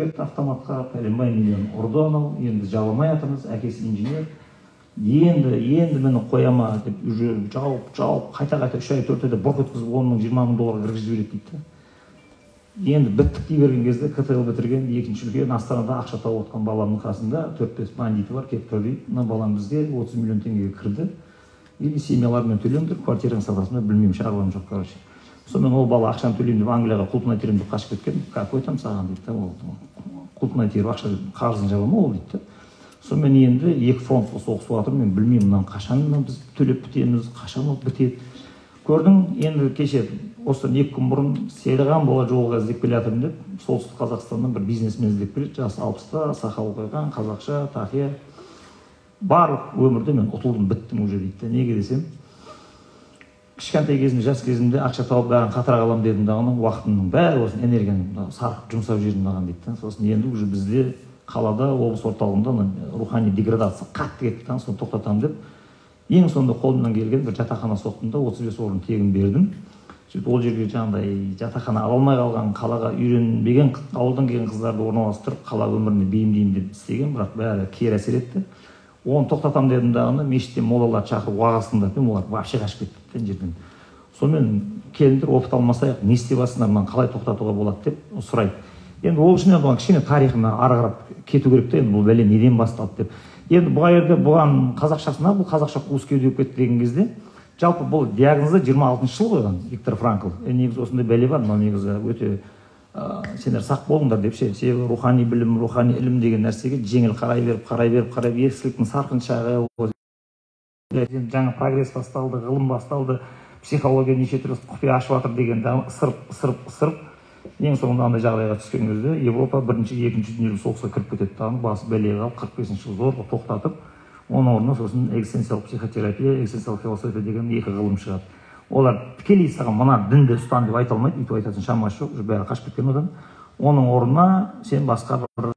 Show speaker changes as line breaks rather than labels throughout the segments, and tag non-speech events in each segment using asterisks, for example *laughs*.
кетті автоматқа пәленбай миллион ұрды анау. Енді жаба алмай жатырмыз әкесі инженер. Енді енді міне қоя ма деп уже жауып жауып қайта қайта үш ай төрт айда бұрқ еткізіп он мың жиырма мың долларға кіргізіп жібереді дейді енді біттік дей берген кезде ктл бітірген екінші үлкен астанада ақша тауып отқан баламның қасында төрт бес бандиті бар келіп тұр дейді мына балам бізге отыз миллион теңгеге кірді. Или семьяларымен төлеңдер квартираңды сатасың ба білмеймін шаруам жоқ короче. Сонымен ол бала ақшаны төлеймін деп англияға құлпынай теремін деп қашып кеткен. Как айтамын саған дейді да ол құлпынай теріп ақша қарызын жаба ма ол дейді да сонымен енді екі фронтқа соғысып жатырмын мен білмеймін мынаны қашан біз төлеп бітеміз қашан ол бітеді. Көрдің енді кеше осыдан екі күн бұрын сейілхан бала жолға іздеп келе жатырмын деп солтүстік қазақстаннан бір бизнесмен іздеп келеді. Жасы алпыста сақалы қойған қазақша тақия барлық өмірде мен ұтылдым біттім уже дейді да неге десем кішкентай кезімде жас кезімде ақша тауып бәрін қатырақ аламын дедім дағыны уақытымның бәрі осы энергияны сарқып жұмсап жібердім маған дейді да сосын енді уже бізде қалада облыс орталығында рухани деградация қатты кетті да соны тоқтатамын деп. Ең соңында қолымнан келген бір жатақхана соқтым да отыз бес орын тегін бердім. Сөйтіп ол жерге жаңағыдай жатақхана ала алмай қалған қалаға үйренбеген ауылдан келген қыздарды орналастырып қала өміріне бейімдеймін деп істеген бірақ бәрі кері әсер етті. Оны тоқтатамын дедім дағыны мешіттен молаларды шақырып уағыз тыңдап олар вообще қашып кетті да жерден. Сонымен келіңдер опыт алмасайық не істеп жатсыңдар мынаны қалай тоқтатуға болады деп сұрайды. Енді ол үшін енді кішкене тарихына ары қарап кету керек та енді бұл бәле неден басталды деп. Енді бұл жерде бұған қазақшасына бұл қазақша қуыс кеуде болып кетті деген кезде жалпы бұл диагнозды жиырма алтыншы жылы қойған виктор франкл. Е негізі осындай бәле бар мынау негізі өте ә, сендер сақ болыңдар деп ше. Себебі рухани білім рухани ілім деген нәрсеге жеңіл қарай беріп қарай беріп қарай беріп ескіліктің сарқын шағы жаңа прогресс басталды ғылым басталды психология неше түрлі құпия ашып жатыр деген ысырып ысырып ысырып ең соңында андай жағдайға түскен кезде европа бірінші екінші дүниежүзілік соғысқа кіріп кетеді дағы басы бәлеге қалып қырық бесінші жылы зорға тоқтатып оның орнына сосын экзистенциялық психотерапия экзистенциялық философия деген екі ғылым шығады. Олар тікелей саған мына дінді ұстан деп айта алмайды өйтіп айтатын шамасы жоқ уже бәрі қашып кеткен одан оның орнына сен басқа бір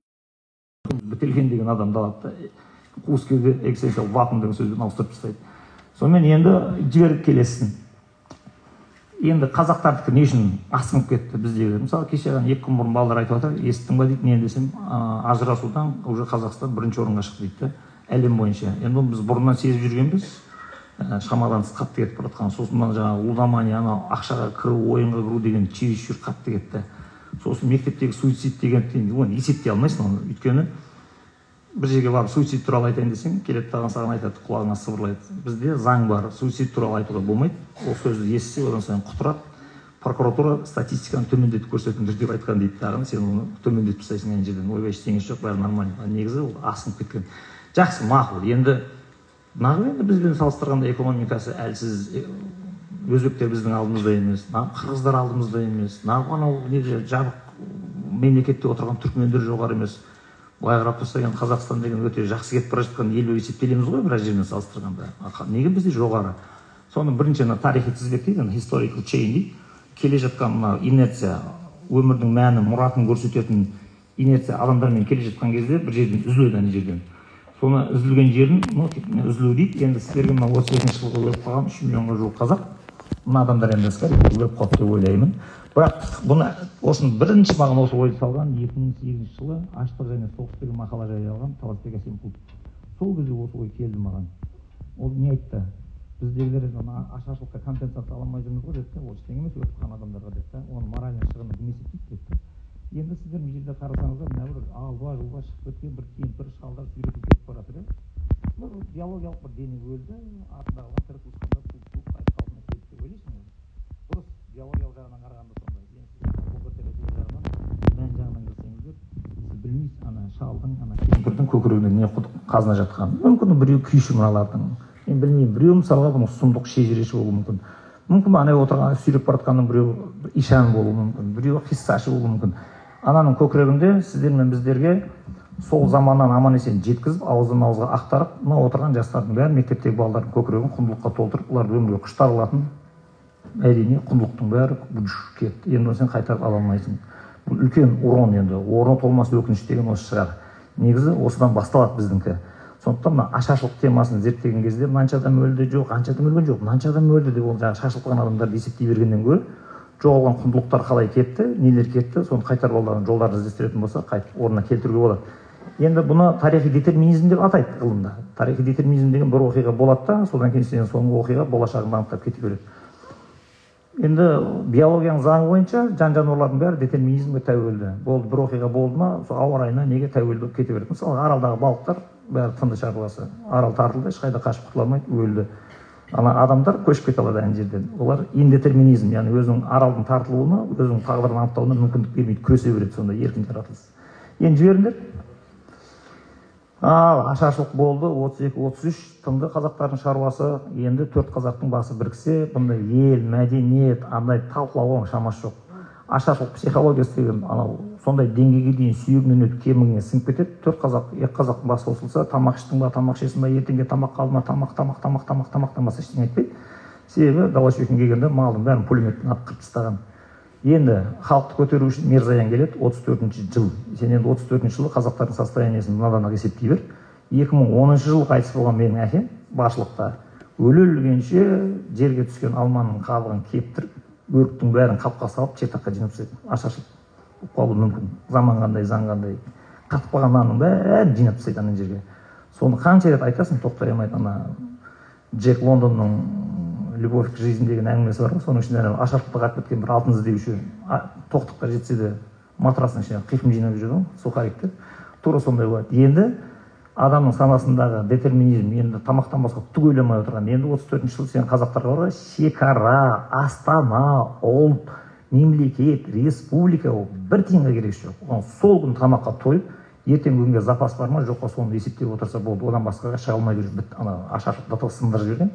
бітелген деген адамды алады да кеуде экзистенциялық вакуум деген сөзбен ауыстырып тастайды. Сонымен енді жіберіп келесің. Енді қазақтардікі не үшін асқынып кетті біздегі мысалы кеше ғана екі күн бұрын балалар айтып жатыр естідің ба? дейді. Не десем? Ажырасудан уже қазақстан бірінші орынға шықты дейді да әлем бойынша. Енді оны біз бұрыннан сезіп жүргенбіз. Ә, шамадан тыс қатты кетіп бара жатқан. Сосын мына жаңағы лудомания анау ақшаға кіру ойынға кіру деген чересчур қатты кетті. Сосын мектептегі суицид деген оны есептей алмайсың оны. Өйткені бір жерге барып суицид туралы айтайын десең келеді дағы саған айтады құлағыңа сыбырлайды бізде заң бар суицид туралы айтуға болмайды ол сөзді естісе одан сайын құтырады прокуратура статистиканы төмендетіп көрсетіңдер деп айтқан дейді дағы сен оны төмендетіп тастайсың ана жерден ойбай ештеңесі жоқ бәрі нормально ал негізі ол асқынып кеткен жақсы мақұл енді нағып енді бізбен салыстырғанда экономикасы әлсіз өзбектер біздің алдымызда емес қырғыздар алдымызда емес анау неде жабық мемлекетте отырған түркмендер жоғары емес былай қарап тұрсақ енді қазақстан деген өте жақсы кетіп бара жатқан ел болып есептелеміз ғой біраз жермен салыстырғанда. Неге бізде жоғары? Соның бірінші ана тарихи тізбек дейді historical chain дейді. Келе жатқан мына инерция өмірдің мәні мұратын көрсететін инерция адамдармен келе жатқан кезде бір жерден үзіледі ана жерден. Соны үзілген жерін ну үзілу дейді. Енді сіздерге мына отыз екінші жылғы өліп қалған үш миллионға жуық қазақ мына адамдар енді өліп қалды деп ойлаймын. Бірақ бұны осыны бірінші маған осы ойды салған екі мың сегізінші жылы аштық және соғыс деген мақала жариялаған таласбек әсемқұлов сол кезде осы ой келді маған. Ол не айтты? Біздегілер ана ашаршылыққа компенсация ала алмай жүрміз ғой деді ол ештеңе емес өліп қалған адамдарға деді да оны моральный шығыны кім есептейді деді енді сіздер мына жерде қарасаңыздар мына бір алба жұлба шығып кеткен бір кемпір шалдар сүйретіліп кетіп бара жатыр иә бір биологиялық бір дене өлді артындағылар тірі туысқандар қайтып қалпына келді деп ойлайсың дұрыс биологиялық жағынан қарағанда сіз білмейсіз ана шалдың ана кемпірдің көкірегінде не қазына жатқанын мүмкін біреу күйші мыналардың мен білмеймін біреу мысалға бұның сұмдық шежіреші болуы мүмкін. Мүмкін ана отырған сүйреп бара жатқанның біреуі ишан болуы мүмкін біреуі қиссашы болуы мүмкін. Ананың көкірегінде сіздер мен біздерге сол заманнан аман есен жеткізіп ауыздан ауызға ақтарып мына отырған жастардың бәрі мектептегі балалардың көкірегін құндылыққа толтырып оларды өмірге құштар қылатын әрине құндылықтың бәрі кетті. Енді оны сен қайтарып ала алмайсың. Бұл үлкен урон енді орны толмас өкініш деген осы шығар негізі осыдан басталады біздікі сондықтан мына ашаршылық темасын зерттеген кезде мынанша адам өлді жоқ анша адам өлген жоқ мынанша адам өлді деп ол жаңағы шашылып қалған адамдарды есептей бергеннен гөрі жоғалған құндылықтар қалай кетті нелер кетті соны қайтарып алған жолдарын іздестіретін болса қайтып орнына келтіруге болады. Енді бұны тарихи детерминизм деп атайды ғылымда. Тарихи детерминизм деген бір оқиға болады да содан кейін сен соңғы оқиға болашағыңды анықтап кете береді. Енді биологияның заңы бойынша жан жануарлардың бәрі детерминизмге тәуелді болды бір оқиға болды ма сол ауа райына неге тәуелді болып кете береді мысалы аралдағы балықтар бәрі тынды шаруасы арал тартылды ешқайда қашып құтыла алмайды өлді ана адамдар көшіп кете алады ана жерден олар индетерминизм яғни өзінің аралдың тартылуына өзінің тағдырын анықтауына мүмкіндік бермейді күресе береді сонда еркін жаратылыс енді жіберіңдер ашаршылық болды отыз екі отыз үш тынды қазақтардың шаруасы. Енді төрт қазақтың басы біріксе бұндай ел мәдениет андай талқылауға шамасы жоқ. Ашаршылық психологиясы деген анау сондай деңгейге дейін сүйегінен өтіп кемігіне сіңіп кетеді. Төрт қазақ екі қазақтың басы қосылса тамақ іштің ба тамақ ішесің ба ертеңге тамақ қалды ма тамақ тамақ тамақ тамақ тамақтан басқа ештеңе айтпайды. Себебі голощекин келгенде малдың бәрін пулеметпен атып қырып тастаған. Енді халықты көтеру үшін мерзаян келеді отыз төртінші жыл. Сен енді отыз төртінші жылы қазақтардың состояниесін мынадан ақ есептей бер. екі мың оныншы жылы қайтыс болған менің әкем басшылықта. Өле өлгенше жерге түскен алманың қабығын кептіріп өріктің бәрін қапқа салып четаққа жинап тастайды ашаршылық болып қалуы мүмкін. Заман қандай заң қандай. Қатып қалған нанның бәрін жинап тастайды ана жерге. Соны қанша рет айтасың тоқтай алмайды ана джек лондонның любовь к жизни деген әңгімесі бар ғой. Соның ішінде анау ашаршылықта қатып кеткен бір алтын іздеуші тоқтыққа жетсе де матрастың ішіне қиқым жинап жүр ғой сухарикті тура сондай болады. Енді адамның санасындағы детерминизм енді тамақтан басқа түк ойламай отырған енді отыз төртінші жылы сен қазақтарға бар ғой шекара астана ұлт мемлекет республика ол бір тиынға керегі жоқ. Оған сол күні тамаққа тойып ертеңгі күнге запас бар ма жоқ па соны есептеп отырса болды. Одан басқаға шыға алмай жүр. Ана ашаршылық сындырып жіберген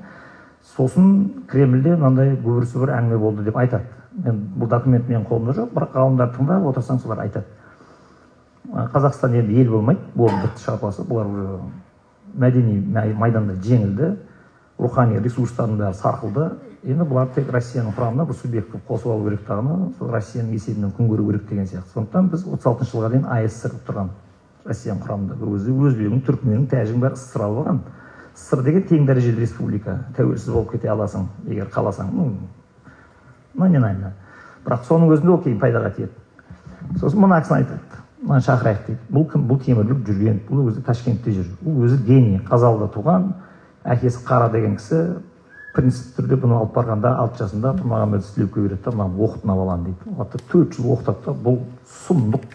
сосын кремльде мынандай гүбір сүбір әңгіме болды деп айтады. Мен бұл документ менің қолымда жоқ бірақ ғалымдарды тыңдап отырсаң солар айтады. Қазақстан енді ел болмайды болды бітті шаруасы бұлар уже мәдени майданда жеңілді рухани ресурстардың бәрі сарқылды. Енді бұлар тек россияның құрамына бір субъект қылып қосып алу керек дағыны сол россияның есебінен күн көру керек деген сияқты. Сондықтан біз отыз алтыншы жылға дейін асср болып тұрған россияның құрамында бір өзі өзбегің түркменің тәжің бәрі алып алған. Сср деген тең дәрежелі республика. Тәуелсіз болып кете аласың егер қаласаң ну номинально бірақ соның өзінде ол кейін пайдаға тиеді. Сосын мына кісіні айтады мынаны шақырайық дейді. Бұл кім? Бұл темірбек жүрген бұл өзі ташкентте жүр. Бұл өзі гений қазалыда туған әкесі қара деген кісі принцип түрде бұны алып барғанда алты жасында тұрмағамбет сілеуке береді да мынаны оқыт мына баланы дейді. Төрт жыл оқытады да бұл сұмдық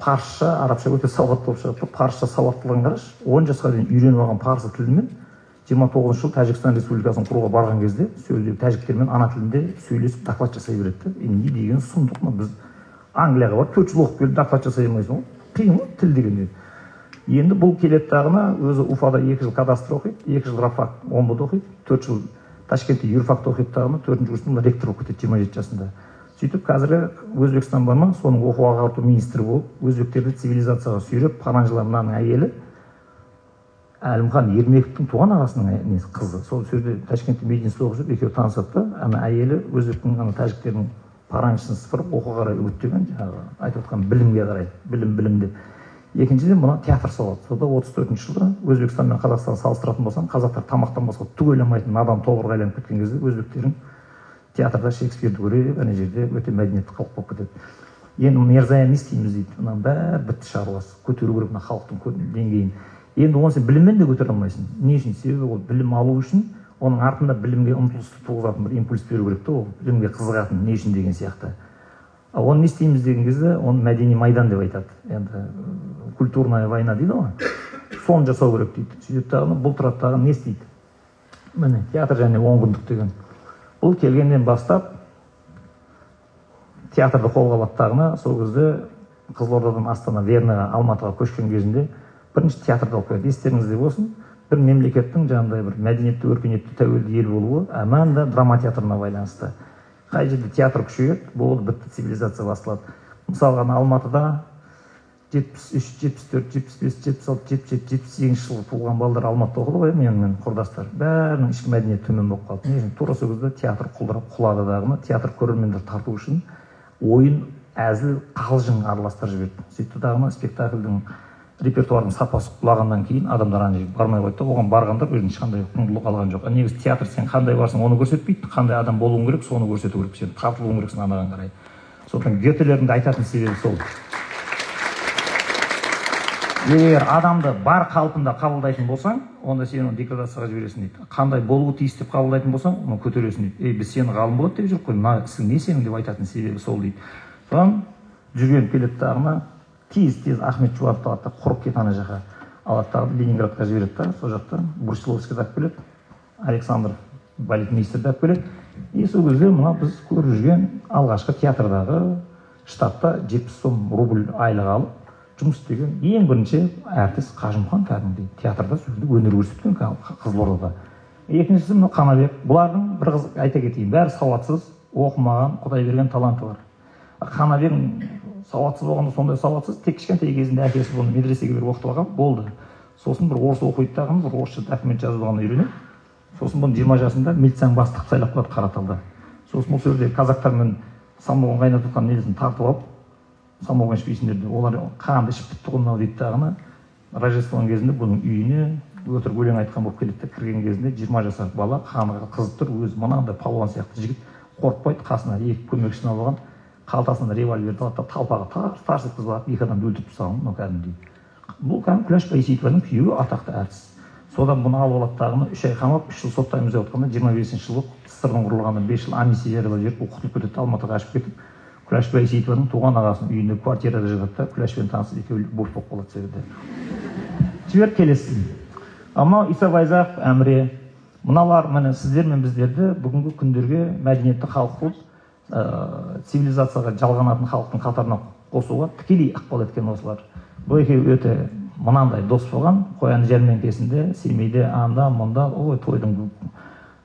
парсша арабша өте сауатты болып шығады парсша сауаттылығын қарашы. Он жасқа дейін үйреніп алған парсы тілімен жиырма тоғызыншы жылы тәжікстан республикасын құруға барған кезде жердегі тәжіктермен ана тілінде сөйлесіп доклад жасай береді да не деген сұмдық мына біз англияға барып төрт жыл оқып келіп доклад жасай алмайсың ғой. Қиын ғой тіл деген енді бұл келеді дағыны өзі уфада екі жыл кадастр оқиды екі жыл рафак омбыда оқиды төрт жыл ташкентте юрфакта оқиды дағыны төртінші курста ректор болып кетеді жиырма жеті жасында. Сөйтіп қазіргі өзбекстан бар ма? Соның оқу ағарту министрі болып өзбектерді цивилизацияға сүйреп паранжылар мынаның әйелі әлімхан ермековтің туған ағасының несі қызы. Сол жерде ташкентте мединститутта оқып жүріп екеуі танысады да. Ана әйелі өзбектің ана тәжіктердің паранжысын сыпырып оқуға қарай үгіттеген жаңағы айтып отқан білімге қарай білім білім деп. Екіншіден мына театр салады. Сонда отыз төртінші жылы өзбекстан мен қазақстанды салыстыратын болсаң қазақтар тамақтан басқа түк ойламайтын надан тобырға айналып кеткен кезде өзбектерің театрда шекспирді көреді ана жерде өте мәдениетті халық болып кетеді. Енді мерзая не істейміз дейді мынаның бәрі бітті шаруасы көтеру керек мына халықтың деңгейін. Енді оны сен біліммен де көтере алмайсың. Не үшін? Себебі ол білім алу үшін оның артында білімге ұмтылысты туғызатын бір импульс беру керек та ол. Білімге қызығатын не үшін деген сияқты. Ал оны не істейміз деген кезде оны мәдени майдан деп айтады. Енді культурная война дейді ғой. Соны жасау керек дейді. Сөйтеді дағы бұл тұрады дағы не істейді? Міне театр және он күндік деген бұл келгеннен бастап театрды қолға алады дағыны сол кезде қызылордадан астана верныйға алматыға көшкен кезінде бірінші театрды алып келеді. Естеріңізде болсын. Бір мемлекеттің жаңағыдай бір мәдениетті өркениетті тәуелді ел болуы әмән да драма театрына байланысты. Қай жерде театр күшейеді болды бітті цивилизация басталады мысалға алматыда жетпіс үш жетпіс төрт жетпіс бес жетпіс алты жетпіс жеті жетпіс сегізінші жылы туылған балдар алматыда оқыды ғой менімен құрдастар. Бәрінің ішкі мәдениеті төмен болып қалды. Не үшін тура сол кезде театр құлдырап құлады дағыны театр көрермендерді тарту үшін ойын әзіл қалжың араластырып жіберді. Сөйтті дағыны спектакльдің репертуардың сапасы құлағаннан кейін адамдар ана жерге бармай қойды да оған барғандар жерден ешқандай құндылық алған жоқ. Негізі театр сен қандай барсың оны көрсетпейді. Қандай адам болуың керек соны көрсету керек. Сен тартылуың керексің анаған қарай. Сондықтан гетелердің де айтатын себебі сол. Егер адамды бар қалпында қабылдайтын болсаң онда сен оны деградацияға жібересің дейді. Қандай болуы тиіс деп қабылдайтын болсаң оны көтересің дейді. Ей біз сені ғалым болады деп жүрік қой. Мына ісің не сенің? деп айтатын себебі сол дейді. Содан жүргенов келеді дағыны тез тез ахмет жұбановты алады да құрып кет ана жаққа алады дағы ленинградқа жібереді да. Сол жақта брусиловскийді алып келеді александров балетмейстерді алып келеді и сол кезде мына біз көріп жүрген алғашқы театрдағы штатта жетпіс сом рубль айлық алып жұмыс істеген ең бірінші әртіс қажымұқан кәдімгідей театрда сол кезде өнер көрсеткен қызылордада. Екіншісі мына қанабек. Бұлардың бір қызық айта кетейін бәрі сауатсыз оқымаған құдай берген таланты бар. Қанабек сауатсыз болғанда сондай сауатсыз тек кішкентай кезінде әкесі бұны медресеге беріп оқытып алған болды. Сосын бір орыс оқиды дағы бір орысша документ жазуды үйренеді сосын бұны жиырма жасында милицияның бастығы қылып сайлап қояды қараталда сосын осы жерде казактармен самогон қайнатып жатқан несін тартып алып самогон ішпейсіңдер деп олар қанды ішіп бітті ғой мынау дейді дағыны рождествоның кезінде бұның үйіне өтірік өлең айтқан болып келеді да кірген кезінде жиырма жасар бала қаны қызып тұр өзі мынандай палуан сияқты жігіт қорықпайды қасына екі көмекшісін алып алған. Қалтасынан револьверді алады да талпаға тарс тарс еткізіп алады екі адамды өлтіріп тастаған мынау кәдімгідей. Бұл кәдімгі күләш байсейітованың күйеуі атақты әртіс. Содан бұны алып алады дағыны үш ай қамап үш жыл соттаймыз деп жатқанда жиырма бесінші жылы ссср ғұрылғанына бес жыл амнистия жариялап жіберіп ол құтылып кетеді алматыға қашып кетіп күләш байсейітованың туған ағасының үйінде квартирада жатады да күләшпен танысып екеуі любовь болып қалады сол жерде жібер келесі мынау иса байзақов әміре мыналар міне сіздер мен біздерді бүгінгі күндерге мәдениетті халық қылып ә, цивилизацияға жалғанатын халықтың қатарына қосуға тікелей ықпал еткен осылар. Бұл екеуі өте мынандай дос болған. Қоян жәрмеңкесінде семейде анда мұнда ой тойдың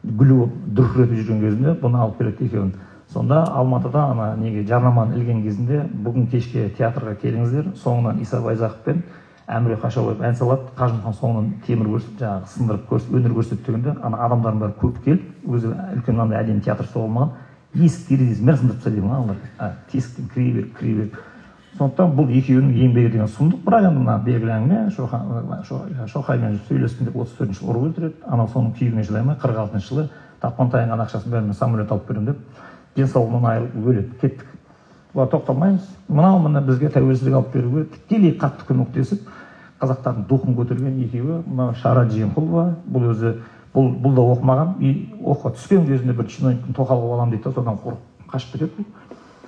гүлі болып дүркіретіп жүрген кезінде бұны алып келеді екеуін. Сонда алматыда ана неге жарнаманы ілген кезінде бүгін кешке театрға келіңіздер. Соңынан иса байзақов пен әміре қашаубаев ән салады. Қажымұқан соңынан темір көрсетіп жаңағы сындырып көрсет, өнер көрсетеді дегенде ана адамдардың бәрі көп келіп өзі үлкен мынандай әдемі театр болмаған есік терезесін бәрін сындырып тастайды аналар тесіктен кіре беріп кіре беріп. Сондықтан бұл екеуінің еңбегі деген сұмдық. Бірақ енді мына белгілі әңгіме шоқаймен сөйлестім деп отыз төртінші жылы ұрып өлтіреді анау соның күйігіне жылай алмай қырық алтыншы жылы. Тапқан таянған ақшасын бәрін самолет алып беремін деп. Денсаулығынан айырылып өледі кеттік. Бұлар тоқтамаймыз. Мынау міне бізге тәуелсіздік алып беруге тікелей қатты көмектесіп қазақтардың духын көтерген екеуі мынау шара жиенқұлова бұл өзі бұл бұл да оқымаған и оқуға түскен кезінде бір чиновниктің тоқал қылып аламын дейді да содан қорқып қашып кетеді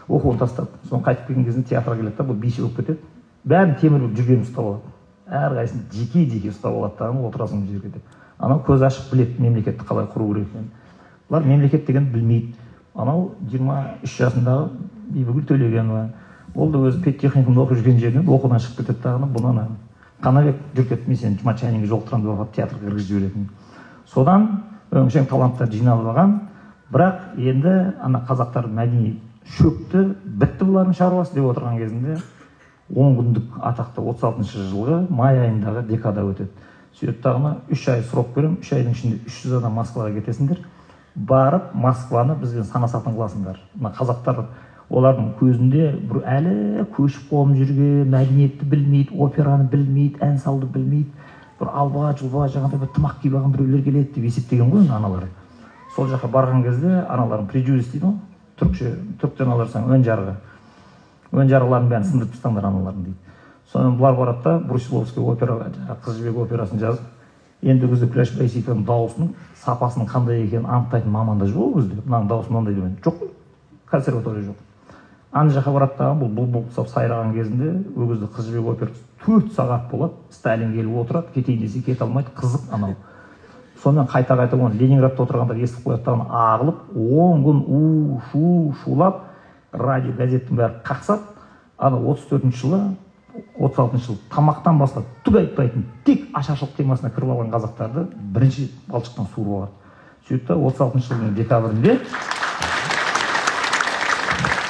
оқуын тастап сосын қайтып келген кезінде театрға келеді да бұл биші болып кетеді. Бәрін темір болып жүргенін ұстап алады әрқайсысын жеке жеке ұстап алады дағы отырасың мына жерге деп. Анау көз ашып біледі мемлекетті қалай құру керек екенін. Бұлар мемлекет дегенді білмейді. Анау жиырма үш жасындағы бибігүл төлегенова ол да өзі педтехникумда оқып жүрген жерінен оқудан шығып кетеді бұны ана қанабек жүр кет мен сені жұмат жолықтырамын деп алып театрға кіргізіп жіберетін. Содан өңшең таланттар жиналып алған. Бірақ енді ана қазақтар мәдени шөпті бітті бұлардың шаруасы деп отырған кезінде он күндік атақты отыз алтыншы жылғы май айындағы декада өтеді. Сөйтеді дағыны үш ай срок беремін үш айдың ішінде үш жүз адам москваға кетесіңдер. Барып москваны бізбен санасатын қыласыңдар. Мына қазақтар олардың көзінде бір әлі көшіп қонып жүрген мәдениетті білмейді операны білмейді ән салуды білмейді бір алба жұлба жаңағыдай бір тымақ киіп алған біреулер келеді деп есептеген ғой аналар сол жаққа барған кезде аналардың прежюдис дейді ғой түрікше түріктен аударсаң өн жарғы өн жарғылардың бәрін сындырып тастаңдар аналардың дейді. Сонымен бұлар барады да брусиловский опера қыз жібек операсын жазып енді ол кезде күләш байсейітованың дауысының сапасының қандай екенін анықтайтын мамандар жоқ ол кезде мынаның дауысы мынандай деген жоқ қой. Консерватория жоқ. Ана жаққа барады дағы бұл бұлбұл құсап сайраған кезінде ол кезде қыз жібек операсы төрт сағат болады. Сталин келіп отырады кетейін десе кете алмайды қызық анау. Сонымен қайта қайта оны ленинградта отырғандар естіп қояды да ағылып он күн у шу шулап радио газеттің бәрі қақсап ана отыз төртінші жылы отыз алтыншы жылы тамақтан басқа түк айтпайтын тек ашаршылық темасына кіріп алған қазақтарды бірінші балшықтан суырып алады. Сөйтті да отыз алтыншы жылдың декабрінде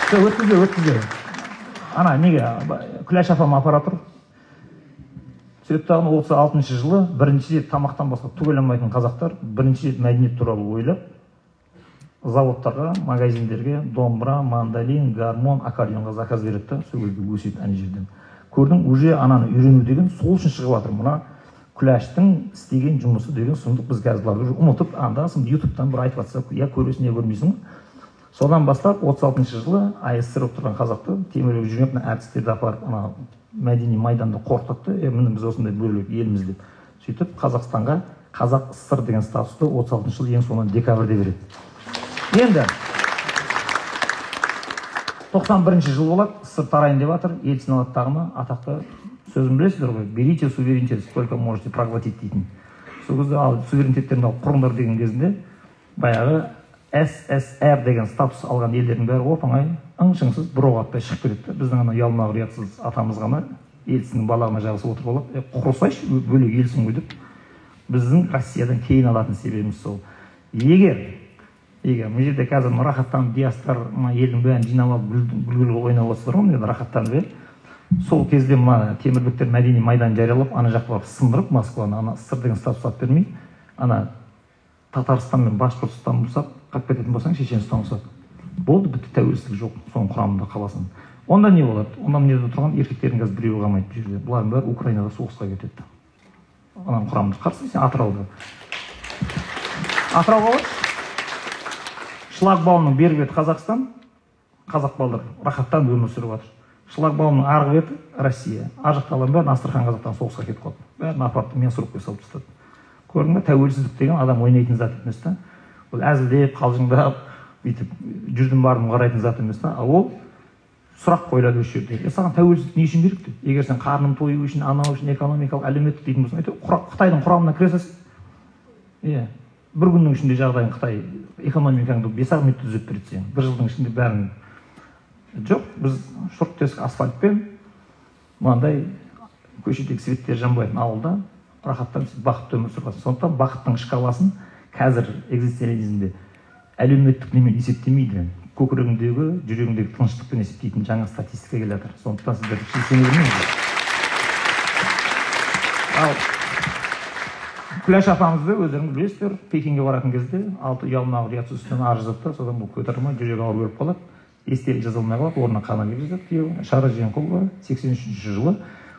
өткізбе өткізбе ана неге? Күләш апам апара тұр. Сөйтті дағы отыз алтыншы жылы бірінші рет тамақтан басқа түгел алмайтын қазақтар бірінші рет мәдениет туралы ойлап заводтарға магазиндерге домбыра мандолин гармон аккордеонға заказ береді да сол кезде өседі ана жерден. Көрдің уже ананы үйрену деген сол үшін шығып жатыр мына күләштің істеген жұмысы деген сұмдық біз қазір бұларды ұмытып анда санда ютубтан бір айтып жатса я көресің я көрмейсің содан бастап отыз алтыншы жылы аср болып тұрған қазақты темірбек жүргенов әртістерді апарып ана мәдени майданда қорқытты. Е міне біз осындай бөлек елміз деп сөйтіп қазақстанға қазақ сср деген статусты отыз алтыншы жылы ең соңынан декабрьде береді. Енді тоқсан бірінші жыл болады сср тарайын деп жатыр ельцин алады тағына атақты сөзін білесіздер ғой. Берите суверенитет сколько можете проглотить дейтін. Сол кезде ал суверенитеттеріңді алып құрыңдар деген кезінде баяғы ссср деген статус алған елдердің бәрі оп оңай ың шыңсыз бір оқ атпай шығып кетеді да. Біздің ана ұялмақ ұятсыз атамыз ғана ельциннің балағына жабысып отырып алады е құрысайшы бөлек елсің ғой деп. Біздің россиядан кейін алатын себебіміз сол. Егер егер мына жерде қазір мына рахаттанып диастар мына елдің бәрін жинап алып гүл гүл ойнап отырсыздар ғой мына жерде рахаттанып иә сол кезде мына темірбектер мәдени майдан жариялап ана жаққа барып сындырып москваны ана ссср деген статус алып бермей ана татарстан мен башқұртстан босап қалып кететін болсаң шешенстан босап болды бітті тәуелсіздік жоқ соның құрамында қаласың. Онда не болады? Онда мына жерде тұрған еркектердің қазір біреуі қалмайды бұл жерде. Бұлардың бәрі украинада соғысқа кетеді. Ананың құрамында қарсы сен атырауда атырауға баршы шлагбаумның бергі беті қазақстан қазақ балдар рахаттанып өмір сүріп жатыр. Шлагбаумның арғы беті россия. Ар жақтағылардың бәрін астрахан қазақтан соғысқа кетіп қалды. Бәрін апарды менсурупқа салып тастады. Көрдің ба? Тәуелсіздік деген адам ойнайтын зат емес та. Ол әзілдеп қалжыңдап бүйтіп жүрдім бардым қарайтын зат емес та. Ол сұрақ қойылады осы жерде. Е саған тәуелсіздік не үшін керек егер сен қарның тою үшін анау үшін экономикалық әлеуметтік дейтін болсаң әйтеуір қытайдың құрамына кіре иә. Бір күннің ішінде жағдайың қытай экономикаңды бес ақ минутта түзеп береді сенің бір жылдың ішінде бәрін жоқ біз шұрқ тесік асфальтпен мынандай көшедегі светтер жанбайтын ауылда рахаттанып бақытты өмір сүріп сондықтан бақыттың шкаласын қазір экзистенциализмде әлеуметтік немен есептемейді көкірегіңдегі жүрегіңдегі тыныштықпен есептейтін жаңа статистика келе жатыр. Сондықтан сіздер сене бермеңіздер ал күләш апамызды өздеріңіз білесіздер пекинге баратын кезде алты ұялмақ ұятсыз үстінен арыз жазады да содан бұл көтере алмай жүрегі ауырып өліп қалады. Естелік жаза алмай қалады орнына қана келіп жатады. Күйеуі шара жиенқұлова сексен үшінші жылы.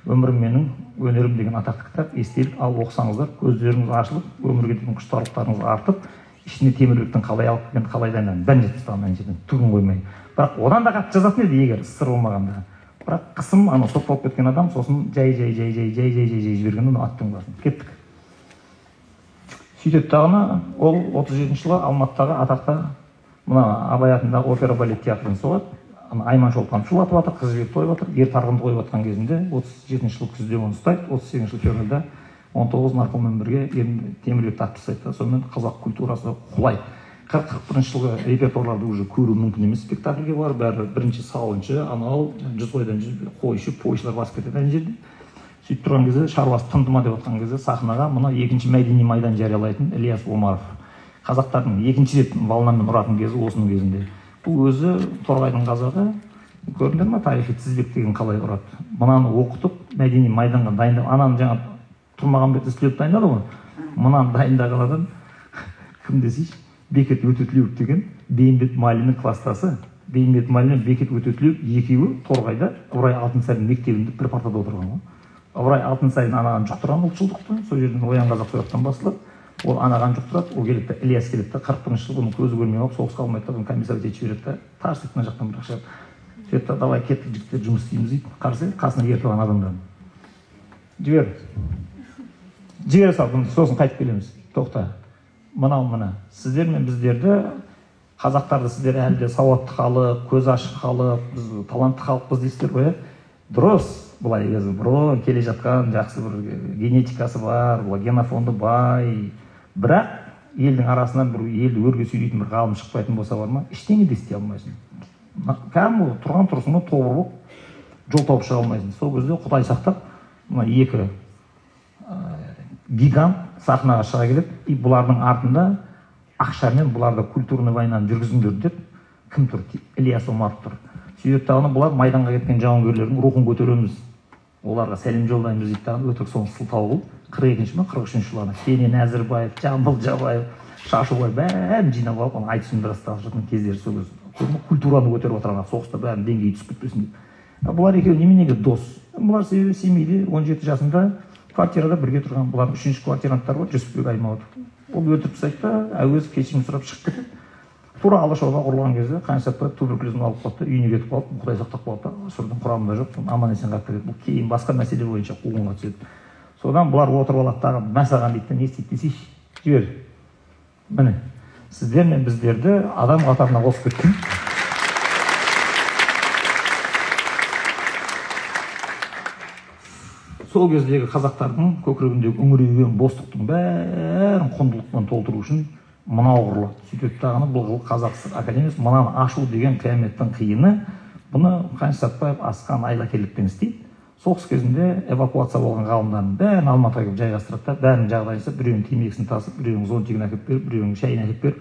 Өмірім менің өнерім деген атақты кітап. Естелік ал оқысаңыздар көздеріңіз ашылып өмірге деген құштарлықтарыңыз артып ішіне темірбектің қалай алып келгенін қалай дайындағанын бәрін жеткізіп тастаған ана жерден түгін қоймай. Бірақ одан да қатты жазатын еді егер сыр болмағанда. Бірақ қысым анау сотталып кеткен адам сосын жай жай жай жай жай жай жай жай жіберген аттың басын. Кеттік. Сөйтеді дағыны ол отыз жетінші жылы алматыдағы атақты мына абай атындағы опера балет театрын соғады ана айман шолпанов шулатып жатыр қыз жібек тойып жатыр. Ер тарғынды қойып жатқан кезінде отыз жетінші жылы күзде оны ұстайды отыз сегізінші жылы февральда он тоғыз наркоммен бірге темірбекті атып тастайды да. Сонымен қазақ культурасы құлайды қырық қырық бірінші жылғы репертуарларды уже көру мүмкін емес спектакльге бар бәрі бірінші сауыншы анау жүз қойдан жүз қойшы пойшылар басып кетеді ана жерде. Сөйтіп тұрған кезде шаруасы тынды ма деп жатқан кезде сахнаға мына екінші мәдени майдан жариялайтын ілияс омаров. Қазақтардың екінші рет волнамен ұратын кезі осының кезінде. Бұл өзі торғайдың қазағы көрдіңдер ма тарихи тізбек деген қалай ұрады? Мынаны оқытып мәдени майданға дайындап ананы жаңа тұрмағанбет ісілеуов дайындады ғой. Мынаны дайындаған адам *laughs* кім десейші? Бекет өтетілеуов деген бейімбет майлиннің класстасы бейімбет майлин бекет өтетілеуов екеуі торғайда ыбырай алтынсарин мектебінде бір партада отырған ғой. Ыбырай алтынсарин анаған жұқтырған ұлтшылдықты сол жерден оян қазақ сояқтан басталады ол анаған жұқтырады. Ол келеді да ілияс келеді да қырық бірінші жылы бұның көзі көрмей қалып соғысқа алмайды да бұны комиссариат етіп жібереді да тарс мына жақтан бір шығады. Сөйтеді да давай кеттік жігіттер жұмыс істейміз дейді. Қарсы қасына ертіп алған адамдарын жібер. Жібере сал сосын қайтып келеміз. Тоқта. Мынау мына сіздер мен біздерді қазақтарды сіздер әлі де сауатты халық көзі ашық халық біз талантты халықпыз дейсіздер ғой иә дұрыс. Былай өзі бұрын келе жатқан жақсы бір генетикасы бар былай генофонды бай. Бірақ елдің арасынан бір елді өрге сүйрейтін бір ғалым шықпайтын болса бар ма? Ештеңе де істей алмайсың. Кәдімгі тұрған тұрысыңда тобыр болып жол тауып шыға алмайсың. Сол кезде құдай сақтап мына екі гигант сахнаға шыға келеді. И бұлардың артында ақшамен бұларды культурный войнаны жүргізіңдер деп кім тұр? Ілияс омаров тұр. Сөйтеді дағыны бұлар майданға кеткен жауынгерлердің рухын көтереміз. Оларға сәлем жолдаймыз дейді дағы өтірік соның сылтауы болып қырық екінші ма? қырық үшінші жылы кенен әзірбаев жамбыл жабаев шашубай бәрін жинап алып ана айтысын ұйымдастырып жатқан кездері сол кез культураны көтеріп жатыр ана соғыста бәрінің деңгейі түсіп кетпесін деп. Бұлар екеуі неменеге дос? Бұлар себебі семейде он жеті жасында квартирада бірге тұрған бұлардың үшінші квартиранттары бар жүсіпбек аймауытов. Ол өлтіріп тастайды да әуезов кешірім сұрап шығып кетеді. Тура алашорда құрылған кезде сәтбаев туберкулезбен ауырып қалды үйіне кетіп қалып құдай сақтап қалады да алашорданың құрамында жоқ аман есен қалып кетеді бұл кейін басқа мәселе бойынша қуғынға түседі содан бұлар отырып алады дағы мәсаған дейді да не істейді десейші жібер міне сіздер мен біздерді адам қатарына қосып кеткен сол кездегі қазақтардың көкірегіндегі үңірейген бостықтың бәрін құндылықпен толтыру үшін мынау құрылады сөйтеді дағыны бұл қазақ академиясы мынаны ашу деген қияметтің қиыны. Бұны қаныш сәтбаев асқан айлакерлікпен істейді. Соғыс кезінде эвакуация болған ғалымдардың бәрін алматыға келіп жайғастырады да бәрінің жағдайын жасап біреуінің темекісін тасып біреуінің зонтигін әкеліп беріп біреуінің шайын әкеліп беріп